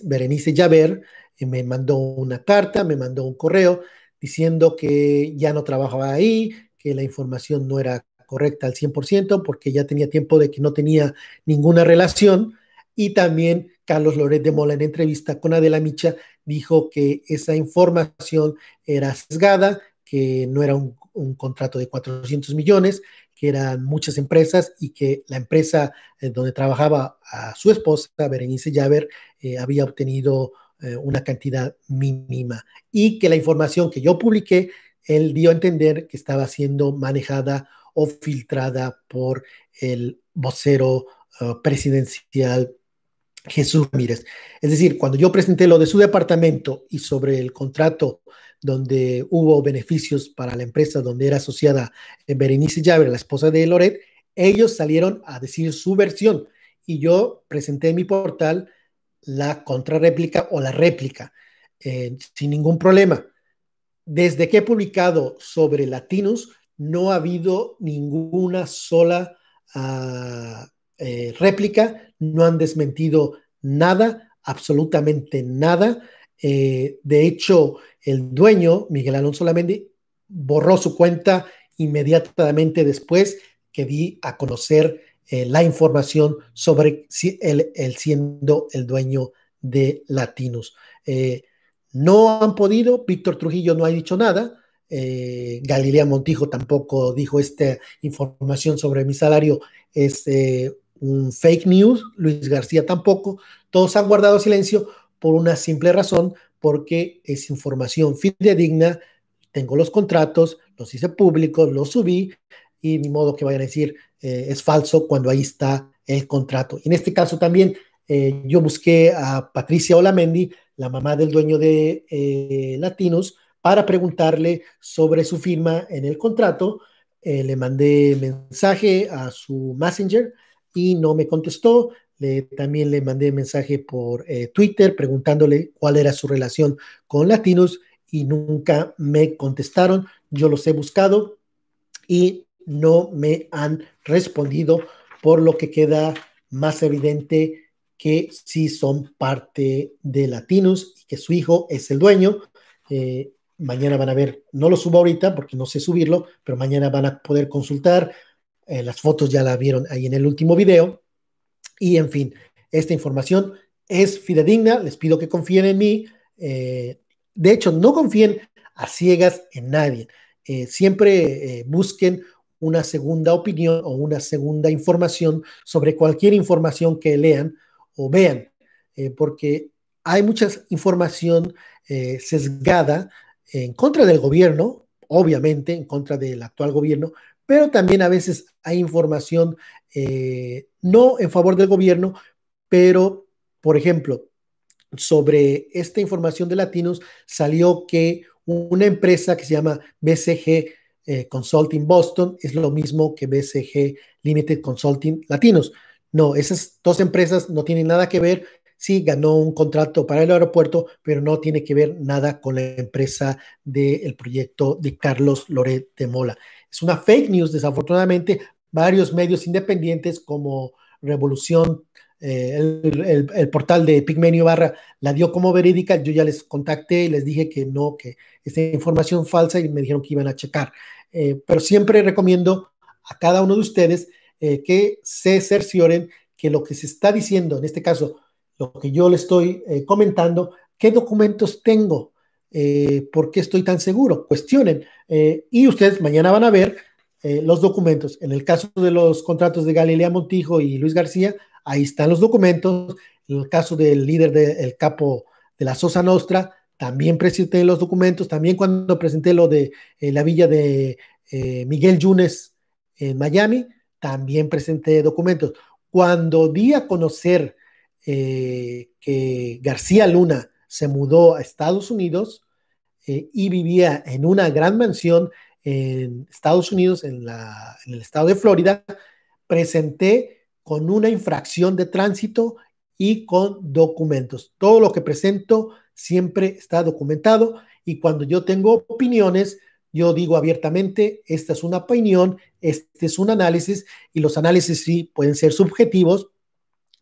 Berenice Llaver, me mandó una carta, me mandó un correo diciendo que ya no trabajaba ahí, que la información no era correcta al 100% porque ya tenía tiempo de que no tenía ninguna relación. Y también Carlos Loret de Mola en entrevista con Adela Micha dijo que esa información era sesgada, que no era un, contrato de 400 millones, que eran muchas empresas y que la empresa eh, donde trabajaba a su esposa, Berenice Llaver, eh, había obtenido eh, una cantidad mínima y que la información que yo publiqué, él dio a entender que estaba siendo manejada o filtrada por el vocero uh, presidencial Jesús Ramírez. Es decir, cuando yo presenté lo de su departamento y sobre el contrato donde hubo beneficios para la empresa donde era asociada Berenice Llaver, la esposa de Loret, ellos salieron a decir su versión y yo presenté en mi portal la contrarréplica o la réplica eh, sin ningún problema. Desde que he publicado sobre Latinos, no ha habido ninguna sola ah, eh, réplica, no han desmentido nada, absolutamente nada. Eh, de hecho, el dueño, Miguel Alonso Lamendi, borró su cuenta inmediatamente después que di a conocer eh, la información sobre si él, siendo el dueño de Latinos. no han podido, Víctor Trujillo no ha dicho nada, eh, Galilea Montijo tampoco dijo esta información sobre mi salario es eh, un fake news, Luis García tampoco, todos han guardado silencio por una simple razón, porque es información fidedigna, tengo los contratos, los hice públicos, los subí y ni modo que vayan a decir eh, es falso cuando ahí está el contrato. En este caso también yo busqué a Patricia Olamendi, la mamá del dueño de Latinos, para preguntarle sobre su firma en el contrato eh, le mandé mensaje a su Messenger y no me contestó. Le, también le mandé mensaje por eh, Twitter preguntándole cuál era su relación con latinos y nunca me contestaron. Yo los he buscado y no me han respondido, por lo que queda más evidente que sí son parte de Latinos y que su hijo es el dueño. Eh, mañana van a ver, no lo subo ahorita porque no sé subirlo, pero mañana van a poder consultar. Eh, las fotos ya la vieron ahí en el último video. Y en fin, esta información es fidedigna. Les pido que confíen en mí. Eh, de hecho, no confíen a ciegas en nadie. siempre busquen una segunda opinión o una segunda información sobre cualquier información que lean o vean, eh, porque hay mucha información eh, sesgada en contra del gobierno, obviamente en contra del actual gobierno, pero también a veces hay información eh, no en favor del gobierno, pero, por ejemplo, sobre esta información de latinos salió que una empresa que se llama BCG Consulting Boston es lo mismo que BCG Limited Consulting Latinos. No, esas dos empresas no tienen nada que ver. Sí, ganó un contrato para el aeropuerto, pero no tiene que ver nada con la empresa del proyecto de Carlos Loret de Mola. Es una fake news, desafortunadamente. Varios medios independientes como Revolución, eh, el, portal de Pigmenio Barra la dio como verídica. Yo ya les contacté y les dije que no, que es información falsa y me dijeron que iban a checar. Eh, pero siempre recomiendo a cada uno de ustedes eh, que se cercioren que lo que se está diciendo, en este caso, lo que yo le estoy eh, comentando, qué documentos tengo, eh, por qué estoy tan seguro, cuestionen. y ustedes mañana van a ver los documentos. En el caso de los contratos de Galilea Montijo y Luis García, ahí están los documentos. En el caso del líder del capo de la Sosa Nostra, también presenté los documentos. También cuando presenté lo de la villa de Miguel Yunes en Miami, también presenté documentos. Cuando di a conocer eh, que García Luna se mudó a Estados Unidos eh, y vivía en una gran mansión en Estados Unidos, en, el estado de Florida, presenté con una infracción de tránsito y con documentos. Todo lo que presento siempre está documentado y cuando yo tengo opiniones, yo digo abiertamente, esta es una opinión, este es un análisis y los análisis sí pueden ser subjetivos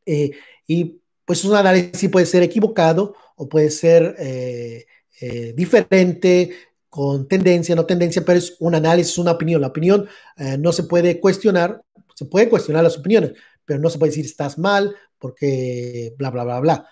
eh, y pues un análisis puede ser equivocado o puede ser eh, eh, diferente, con tendencia, no tendencia, pero es un análisis, una opinión. La opinión no se puede cuestionar, se puede cuestionar las opiniones, pero no se puede decir estás mal porque bla, bla, bla, bla.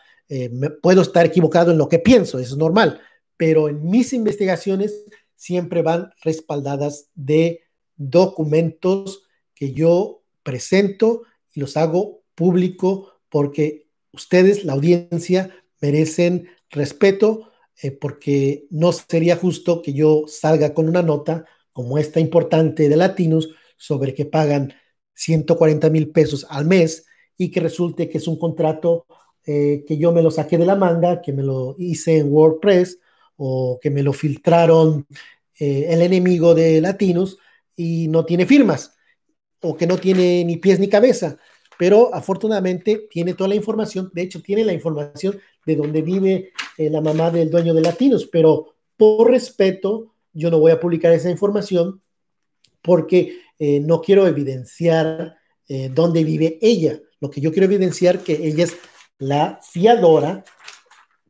puedo estar equivocado en lo que pienso, eso es normal, pero en mis investigaciones siempre van respaldadas de documentos que yo presento y los hago público porque ustedes, la audiencia, merecen respeto eh, porque no sería justo que yo salga con una nota como esta importante de Latinos sobre que pagan 140 mil pesos al mes y que resulte que es un contrato eh, que yo me lo saqué de la manga, que me lo hice en WordPress o que me lo filtraron eh, el enemigo de Latinos y no tiene firmas o que no tiene ni pies ni cabeza, pero afortunadamente tiene toda la información, de hecho tiene la información de dónde vive eh, la mamá del dueño de Latinos, pero por respeto yo no voy a publicar esa información porque eh, no quiero evidenciar dónde vive ella. Lo que yo quiero evidenciar que ella es la fiadora,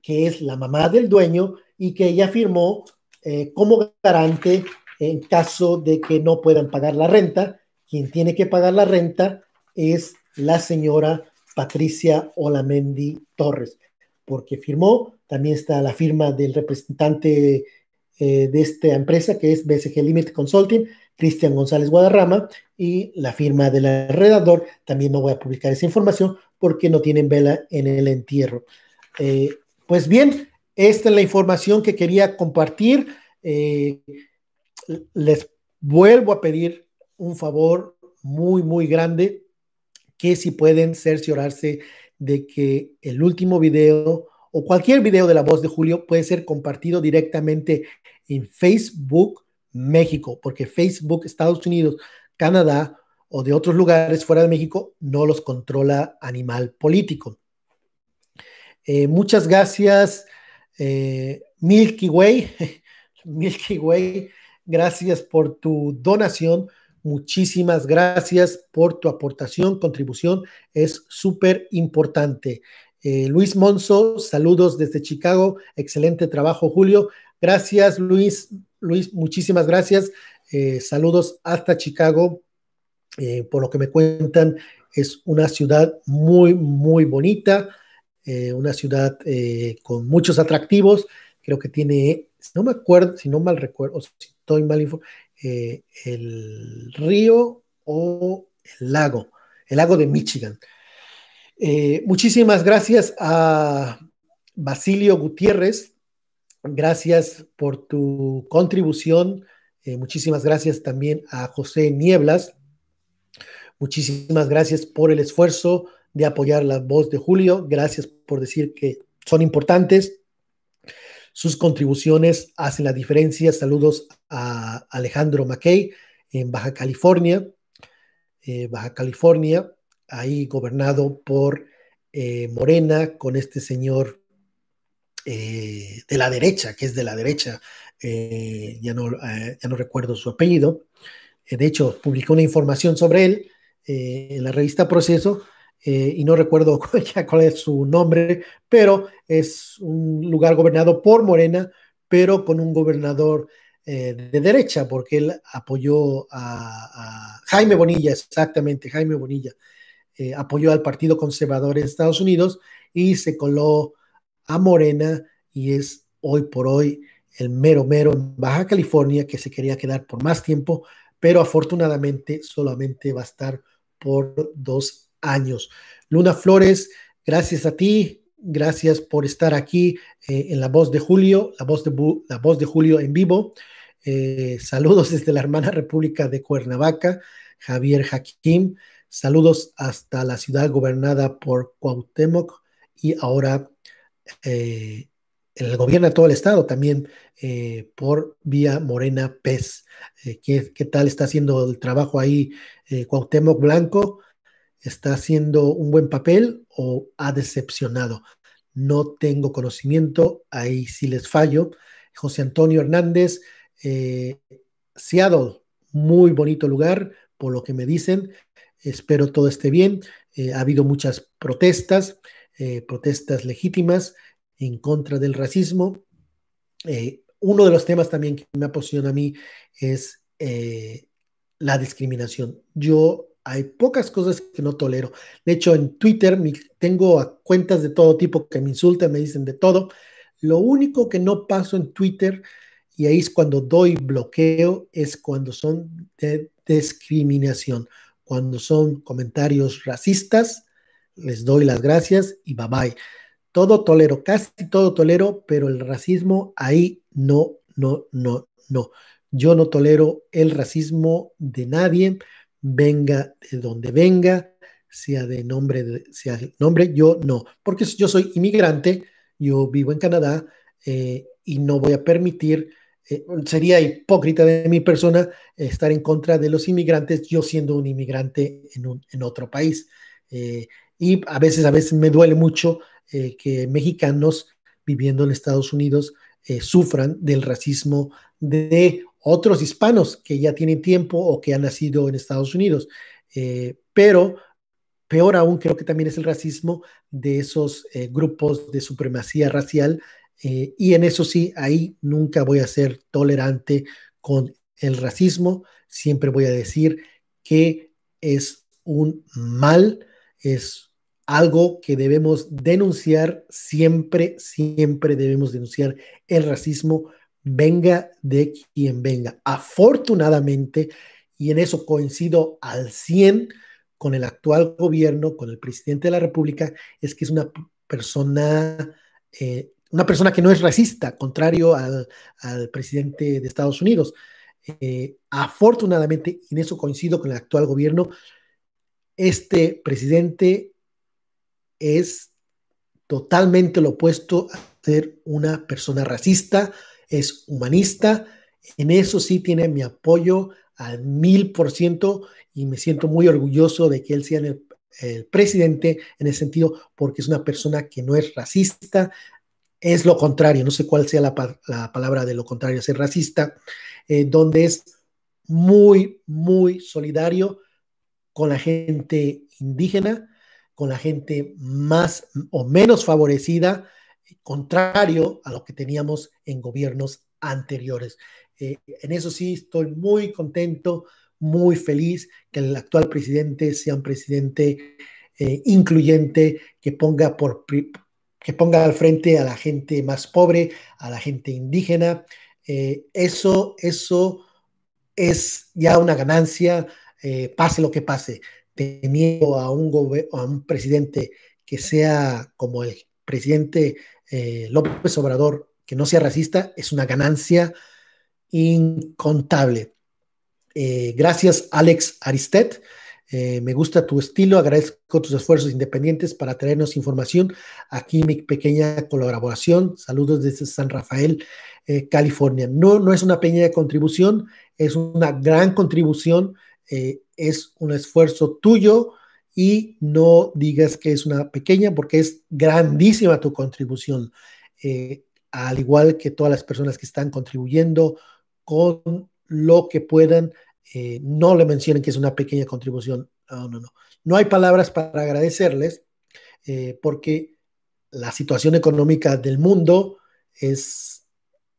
que es la mamá del dueño y que ella firmó eh, como garante en caso de que no puedan pagar la renta. Quien tiene que pagar la renta es la señora Patricia Olamendi Torres, porque firmó, también está la firma del representante eh, de esta empresa que es BSG Limited Consulting, Cristian González Guadarrama, y la firma del alrededor. También no voy a publicar esa información porque no tienen vela en el entierro. Eh, pues bien, esta es la información que quería compartir. Eh, les vuelvo a pedir un favor muy, muy grande, que si pueden cerciorarse de que el último video o cualquier video de la voz de Julio puede ser compartido directamente en Facebook México, porque Facebook, Estados Unidos, Canadá o de otros lugares fuera de México no los controla Animal Político. Eh, muchas gracias, eh, Milky Way. (laughs) Milky Way, gracias por tu donación. Muchísimas gracias por tu aportación, contribución. Es súper importante. Eh, Luis Monzo, saludos desde Chicago. Excelente trabajo, Julio. Gracias, Luis. Luis, muchísimas gracias. Eh, saludos hasta Chicago. Eh, por lo que me cuentan, es una ciudad muy, muy bonita, una ciudad con muchos atractivos. Creo que tiene, no me acuerdo, si no mal recuerdo, si estoy mal informado, el río o el lago, el lago de Michigan. Eh, muchísimas gracias a Basilio Gutiérrez. Gracias por tu contribución. Eh, muchísimas gracias también a José Nieblas. Muchísimas gracias por el esfuerzo de apoyar la voz de Julio. Gracias por decir que son importantes. Sus contribuciones hacen la diferencia. Saludos a Alejandro Mackey en Baja California. Eh, Baja California ahí gobernado por eh, Morena con este señor eh, de la derecha, que es de la derecha, ya, no, ya no recuerdo su apellido. de hecho, publicó una información sobre él en la revista Proceso. Y no recuerdo (laughs) cuál es su nombre, pero es un lugar gobernado por Morena, pero con un gobernador de derecha, porque él apoyó a, Jaime Bonilla, exactamente, Jaime Bonilla, eh, apoyó al Partido Conservador en Estados Unidos y se coló a Morena y es hoy por hoy el mero mero en Baja California que se quería quedar por más tiempo, pero afortunadamente solamente va a estar por dos años. Luna Flores, gracias a ti, gracias por estar aquí eh, en La Voz de Julio, La Voz de, la voz de Julio en vivo. Eh, saludos desde la hermana República de Cuernavaca, Javier Jaquim. Saludos hasta la ciudad gobernada por Cuauhtémoc y ahora eh, el gobierno de todo el estado también por vía Morena Pez. Eh, ¿qué, tal está haciendo el trabajo ahí Cuauhtémoc Blanco? ¿Está haciendo un buen papel o ha decepcionado? No tengo conocimiento, ahí sí les fallo. José Antonio Hernández, Seattle, muy bonito lugar, por lo que me dicen. Espero todo esté bien. Eh, ha habido muchas protestas, eh, protestas legítimas en contra del racismo. Eh, uno de los temas también que me apasiona a mí es la discriminación. Yo hay pocas cosas que no tolero. De hecho, en Twitter tengo cuentas de todo tipo que me insultan, me dicen de todo. Lo único que no paso en Twitter, y ahí es cuando doy bloqueo, es cuando son de discriminación. Cuando son comentarios racistas, les doy las gracias y bye bye. Todo tolero, casi todo tolero, pero el racismo ahí no, no, no, no. Yo no tolero el racismo de nadie, venga de donde venga, sea de nombre, sea nombre, yo no, porque yo soy inmigrante, yo vivo en Canadá eh, y no voy a permitir eh, sería hipócrita de mi persona estar en contra de los inmigrantes, yo siendo un inmigrante en, otro país. Eh, y a veces, a veces me duele mucho que mexicanos viviendo en Estados Unidos sufran del racismo de otros hispanos que ya tienen tiempo o que han nacido en Estados Unidos. pero peor aún creo que también es el racismo de esos grupos de supremacía racial eh, y en eso sí, ahí nunca voy a ser tolerante con el racismo, siempre voy a decir que es un mal, es algo que debemos denunciar, siempre, siempre debemos denunciar el racismo, venga de quien venga. Afortunadamente, y en eso coincido al 100 con el actual gobierno, con el presidente de la República, es que es una persona eh, una persona que no es racista, contrario al, presidente de Estados Unidos. Eh, afortunadamente, y en eso coincido con el actual gobierno, este presidente es totalmente lo opuesto a ser una persona racista, es humanista, En eso sí tiene mi apoyo al mil por ciento y me siento muy orgulloso de que él sea el, presidente en ese sentido, porque es una persona que no es racista, es lo contrario, no sé cuál sea la, palabra de lo contrario, ser racista, eh, donde es muy, muy solidario con la gente indígena, con la gente más o menos favorecida, contrario a lo que teníamos en gobiernos anteriores. Eh, en eso sí estoy muy contento, muy feliz que el actual presidente sea un presidente eh, incluyente, que ponga, al frente a la gente más pobre, a la gente indígena. Eh, eso, eso es ya una ganancia, pase lo que pase. Teniendo a un, a un presidente que sea como el presidente López Obrador, que no sea racista, es una ganancia incontable. Eh, gracias, Alex Aristet. Eh, me gusta tu estilo, agradezco tus esfuerzos independientes para traernos información. Aquí mi pequeña colaboración. Saludos desde San Rafael, eh, California. No, no es una pequeña contribución, es una gran contribución, es un esfuerzo tuyo y no digas que es una pequeña porque es grandísima tu contribución. al igual que todas las personas que están contribuyendo con lo que puedan. Eh, no le mencionen que es una pequeña contribución. No, no, no. No hay palabras para agradecerles eh, porque la situación económica del mundo es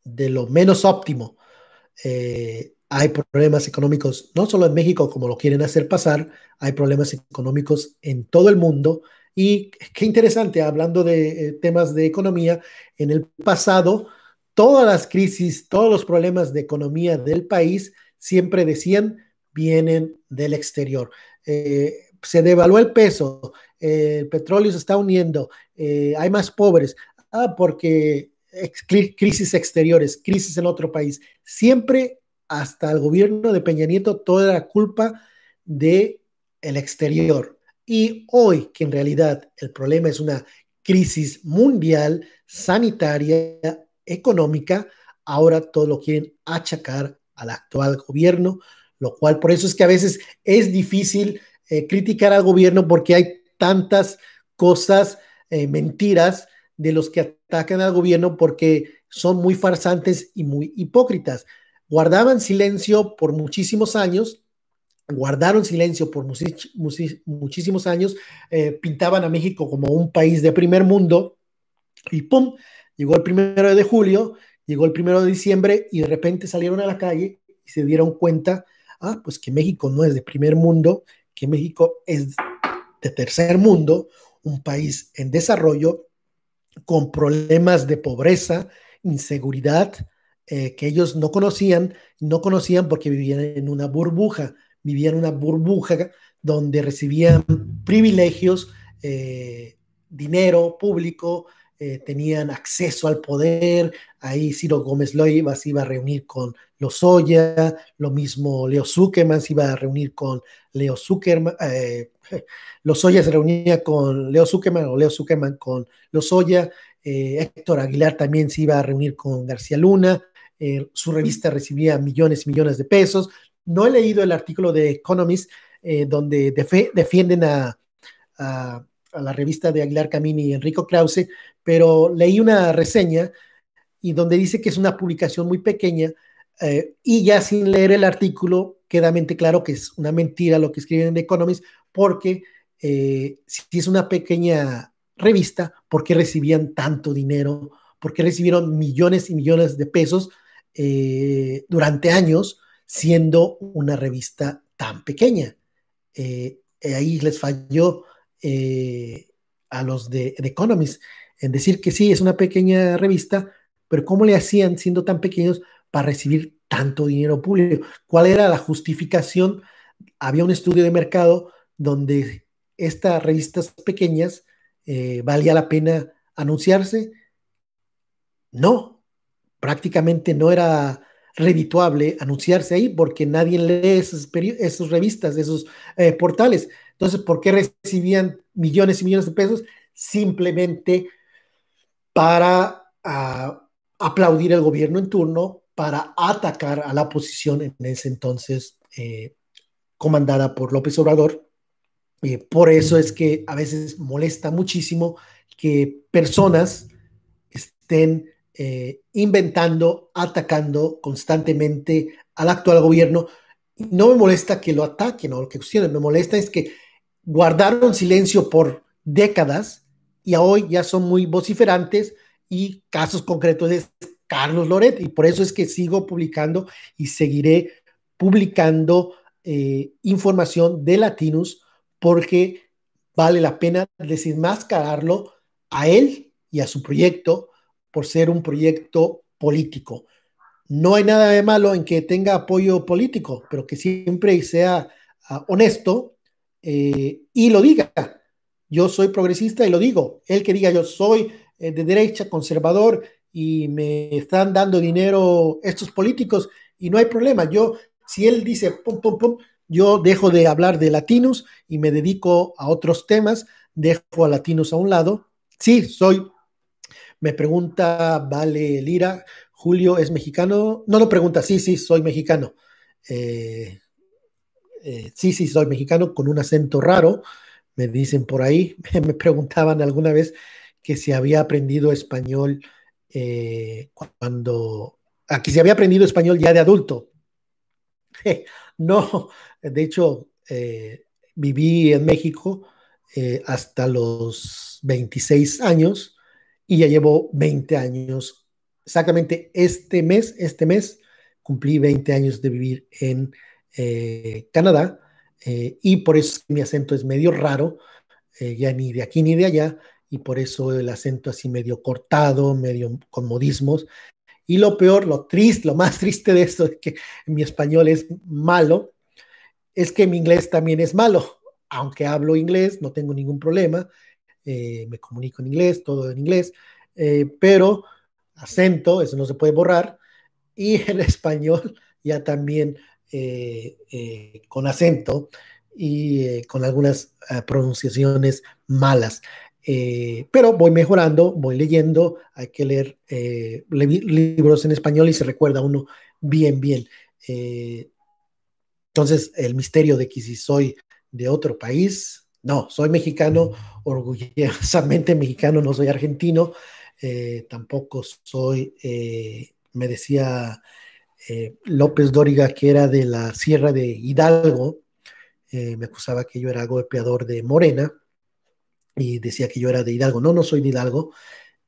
de lo menos óptimo. Eh, hay problemas económicos, no solo en México como lo quieren hacer pasar, hay problemas económicos en todo el mundo. Y qué interesante, hablando de temas de economía, en el pasado todas las crisis, todos los problemas de economía del país siempre decían vienen del exterior. Eh, se devaluó el peso, el petróleo se está uniendo, eh, hay más pobres, ah, porque crisis exteriores, crisis en otro país. Siempre hasta el gobierno de Peña Nieto toda la culpa de el exterior. Y hoy que en realidad el problema es una crisis mundial sanitaria económica, ahora todo lo quieren achacar al actual gobierno, lo cual por eso es que a veces es difícil eh, criticar al gobierno porque hay tantas cosas, eh, mentiras de los que atacan al gobierno porque son muy farsantes y muy hipócritas. Guardaban silencio por muchísimos años, guardaron silencio por muchísimos años, eh, pintaban a México como un país de primer mundo y ¡pum! Llegó el primero de julio, llegó el primero de diciembre y de repente salieron a la calle y se dieron cuenta, ah, pues que México no es de primer mundo, que México es de tercer mundo, un país en desarrollo con problemas de pobreza, inseguridad, eh, que ellos no conocían, no conocían porque vivían en una burbuja, vivían en una burbuja donde recibían privilegios, eh, dinero público, eh, tenían acceso al poder, ahí Ciro Gómez Loiva se iba a reunir con Lozoya, lo mismo Leo Zuckerman se iba a reunir con Leo Zuckerman, eh, (laughs) Lozoya se reunía con Leo Zuckerman o Leo Zuckerman con Lozoya, eh, Héctor Aguilar también se iba a reunir con García Luna, eh, su revista recibía millones y millones de pesos. No he leído el artículo de Economist donde defienden a, la revista de Aguilar Camini y Enrico Krause, pero leí una reseña y donde dice que es una publicación muy pequeña eh, y ya sin leer el artículo queda mente claro que es una mentira lo que escriben en Economist porque eh, si es una pequeña revista, ¿por qué recibían tanto dinero? ¿Por qué recibieron millones y millones de pesos eh, durante años siendo una revista tan pequeña? ahí les falló a los de The Economist en decir que sí, es una pequeña revista, pero ¿cómo le hacían siendo tan pequeños para recibir tanto dinero público? ¿Cuál era la justificación? Había un estudio de mercado donde estas revistas pequeñas eh, valía la pena anunciarse. No, prácticamente no era redituable anunciarse ahí porque nadie lee esas, revistas, esos eh, portales. Entonces, ¿por qué recibían millones y millones de pesos? Simplemente para aplaudir el gobierno en turno para atacar a la oposición en ese entonces eh, comandada por López Obrador. Eh, por eso es que a veces molesta muchísimo que personas estén eh, inventando, atacando constantemente al actual gobierno. No me molesta que lo ataquen o lo que cuestionen, me molesta es que guardaron silencio por décadas y hoy ya son muy vociferantes y casos concretos es Carlos Loret y por eso es que sigo publicando y seguiré publicando eh, información de Latinus porque vale la pena desenmascararlo a él y a su proyecto por ser un proyecto político. No hay nada de malo en que tenga apoyo político, pero que siempre sea uh, honesto eh, y lo diga. Yo soy progresista y lo digo. Él que diga yo soy eh, de derecha, conservador y me están dando dinero estos políticos y no hay problema. Yo, si él dice pum, pum, pum, yo dejo de hablar de latinos y me dedico a otros temas, dejo a latinos a un lado. Sí, soy, me pregunta, vale, Lira, Julio es mexicano. No lo pregunta, sí, sí, soy mexicano. Eh, eh, sí, sí, soy mexicano con un acento raro, me dicen por ahí, (laughs) me preguntaban alguna vez que si había aprendido español eh, cuando, aquí se había aprendido español ya de adulto. (laughs) no, de hecho, viví en México hasta los 26 años y ya llevo 20 años. Exactamente este mes, este mes, cumplí 20 años de vivir en Canadá y por eso mi acento es medio raro, ya ni de aquí ni de allá, y por eso el acento así medio cortado, medio con modismos. Y lo peor, lo triste, lo más (laughs) triste de esto es que mi español es malo, es que mi inglés también es malo. Aunque hablo inglés, no tengo ningún problema, eh, me comunico en inglés, todo en inglés, eh, pero acento, eso no se puede borrar, y (laughs) el español ya también eh, con acento y con algunas pronunciaciones malas. Pero voy mejorando, voy leyendo, hay que leer libros en español y se recuerda uno bien, bien. Entonces, el misterio de que si soy de otro país, no, soy mexicano, orgullosamente (laughs) mexicano, no soy argentino, tampoco soy, me decía López Dóriga que era de la Sierra de Hidalgo, me acusaba que yo era golpeador de Morena y decía que yo era de Hidalgo. No, no soy de Hidalgo.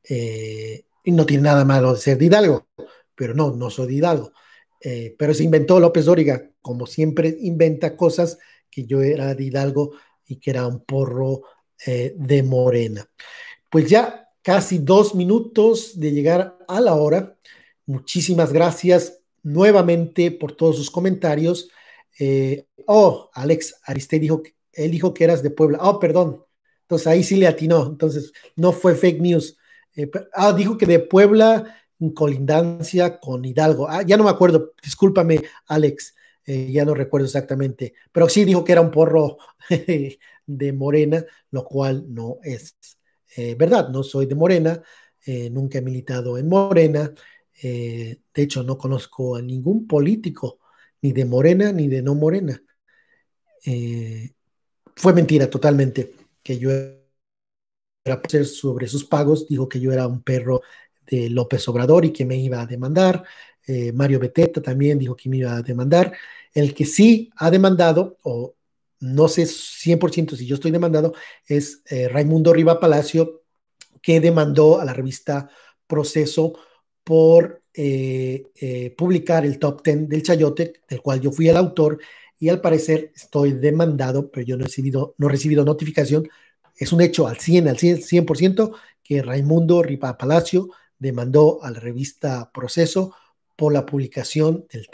Eh, y no tiene nada malo de ser de Hidalgo, pero no, no soy de Hidalgo. Eh, pero se inventó López Dóriga, como siempre inventa cosas que yo era de Hidalgo y que era un porro eh, de Morena. Pues ya casi dos minutos de llegar a la hora. Muchísimas gracias nuevamente por todos sus comentarios. oh, Alex Ariste dijo, él dijo que eras de Puebla. Oh, perdón, entonces ahí sí le atinó. Entonces no fue fake news. Eh, ah, dijo que de Puebla en colindancia con Hidalgo. Ah, ya no me acuerdo. Discúlpame, Alex. Eh, ya no recuerdo exactamente. Pero sí dijo que era un porro (laughs) de Morena, lo cual no es eh, verdad. No soy de Morena. nunca he militado en Morena. de hecho, no conozco a ningún político, ni de Morena ni de no Morena. fue mentira totalmente que yo era sobre sus pagos, dijo que yo era un perro de López Obrador y que me iba a demandar. Eh, Mario Beteta también dijo que me iba a demandar. El que sí ha demandado, o no sé 100% si yo estoy demandado, es eh, Raimundo Riva Palacio, que demandó a la revista Proceso por eh, publicar el top 10 del Chayote, del cual yo fui el autor, y al parecer estoy demandado, pero yo no he recibido, no he recibido notificación. Es un hecho al 100, al 100%, 100% que Raimundo Ripa Palacio demandó a la revista Proceso por la publicación del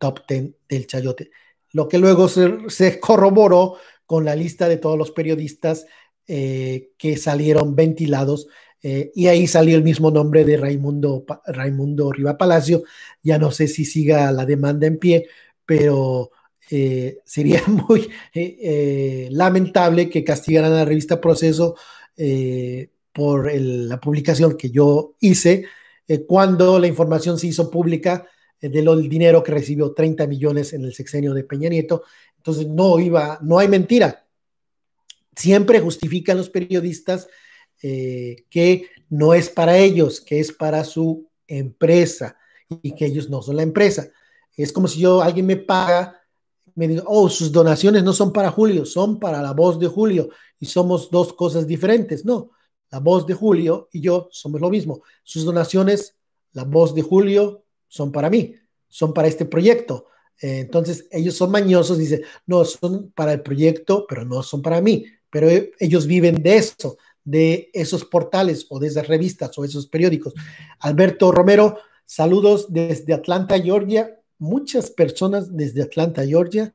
top 10 del Chayote, lo que luego se, corroboró con la lista de todos los periodistas eh, que salieron ventilados eh, y ahí salió el mismo nombre de Raimundo, Raimundo Riva Palacio. Ya no sé si siga la demanda en pie, pero eh, sería (laughs) muy lamentable que castigaran a la revista Proceso por la publicación que yo hice cuando la información se hizo pública del dinero que recibió 30 millones en el sexenio de Peña Nieto. Entonces no iba, no hay mentira. Siempre justifican los periodistas eh, que no es para ellos, que es para su empresa y que ellos no son la empresa. Es como si yo, alguien me paga, me diga, oh, sus donaciones no son para Julio, son para la voz de Julio y somos dos cosas diferentes. No, la voz de Julio y yo somos lo mismo. Sus donaciones, la voz de Julio, son para mí, son para este proyecto. Eh, entonces, ellos son mañosos, dice, no, son para el proyecto, pero no son para mí. Pero e, ellos viven de eso, de esos portales o de esas revistas o esos periódicos. Alberto Romero, saludos desde Atlanta, Georgia. Muchas personas desde Atlanta, Georgia.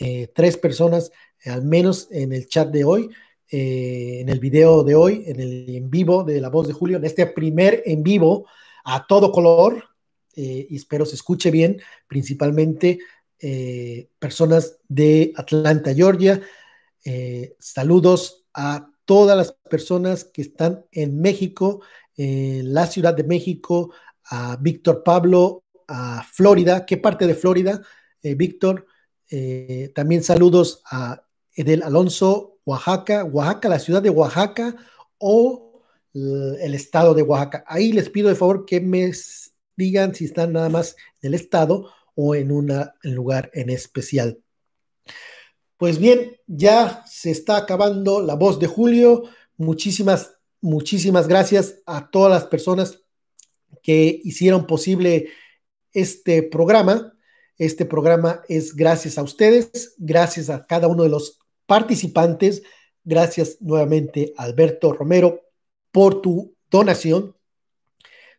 Eh, tres personas al menos en el chat de hoy. Eh, en el video de hoy, en el en vivo de La Voz de Julio, en este primer en vivo a todo color, eh, y espero se escuche bien, principalmente eh, personas de Atlanta, Georgia. saludos a todas las personas que están en México, en la Ciudad de México, a Víctor Pablo, a Florida. ¿Qué parte de Florida, Víctor? también saludos a Edel Alonso, Oaxaca, Oaxaca, la ciudad de Oaxaca o el estado de Oaxaca. Ahí les pido de favor que me digan si están nada más en el estado o en un lugar en especial. Pues bien, ya se está acabando la voz de Julio. Muchísimas, muchísimas gracias a todas las personas que hicieron posible este programa. Este programa es gracias a ustedes, gracias a cada uno de los participantes. Gracias nuevamente, Alberto Romero, por tu donación.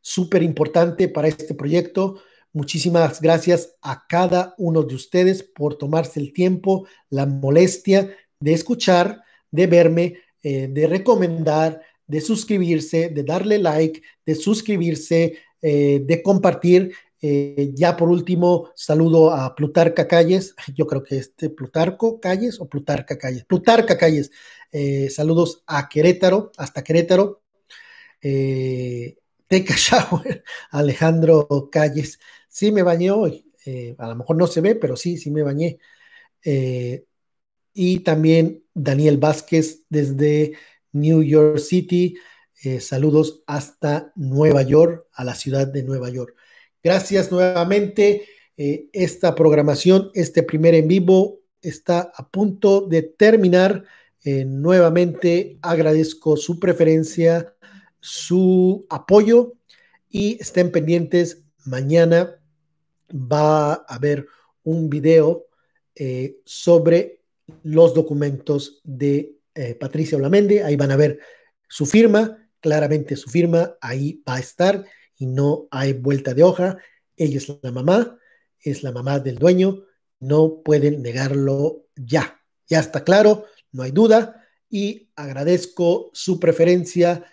Súper importante para este proyecto. Muchísimas gracias a cada uno de ustedes por tomarse el tiempo, la molestia de escuchar, de verme, eh, de recomendar, de suscribirse, de darle like, de suscribirse, eh, de compartir. Eh, ya por último, saludo a Plutarca Calles, (laughs) yo creo que este Plutarco Calles o Plutarca Calles, Plutarca Calles, saludos a Querétaro, hasta Querétaro, eh, Teca Shower, Alejandro Calles, sí me bañé hoy, a lo mejor no se ve, pero sí, sí me bañé. y también Daniel Vázquez desde New York City, saludos hasta Nueva York, a la ciudad de Nueva York. Gracias nuevamente. Eh, esta programación, este primer en vivo está a punto de terminar. Eh, nuevamente agradezco su preferencia, su apoyo y estén pendientes. Mañana va a haber un video eh, sobre los documentos de Patricia Olamende. Ahí van a ver su firma, claramente su firma, ahí va a estar y no hay vuelta de hoja. Ella es la mamá, es la mamá del dueño, no pueden negarlo ya. Ya está claro, no hay duda y agradezco su preferencia.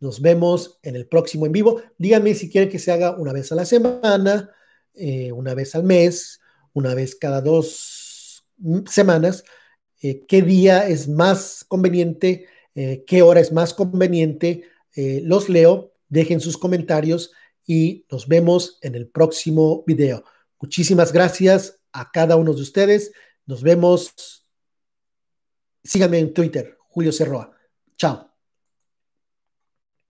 Nos vemos en el próximo en vivo. Díganme si quieren que se haga una vez a la semana, eh, una vez al mes, una vez cada dos semanas. Eh, ¿Qué día es más conveniente? Eh, ¿Qué hora es más conveniente? los leo dejen sus comentarios y nos vemos en el próximo video. Muchísimas gracias a cada uno de ustedes. Nos vemos. Síganme en Twitter, Julio Cerroa. Chao.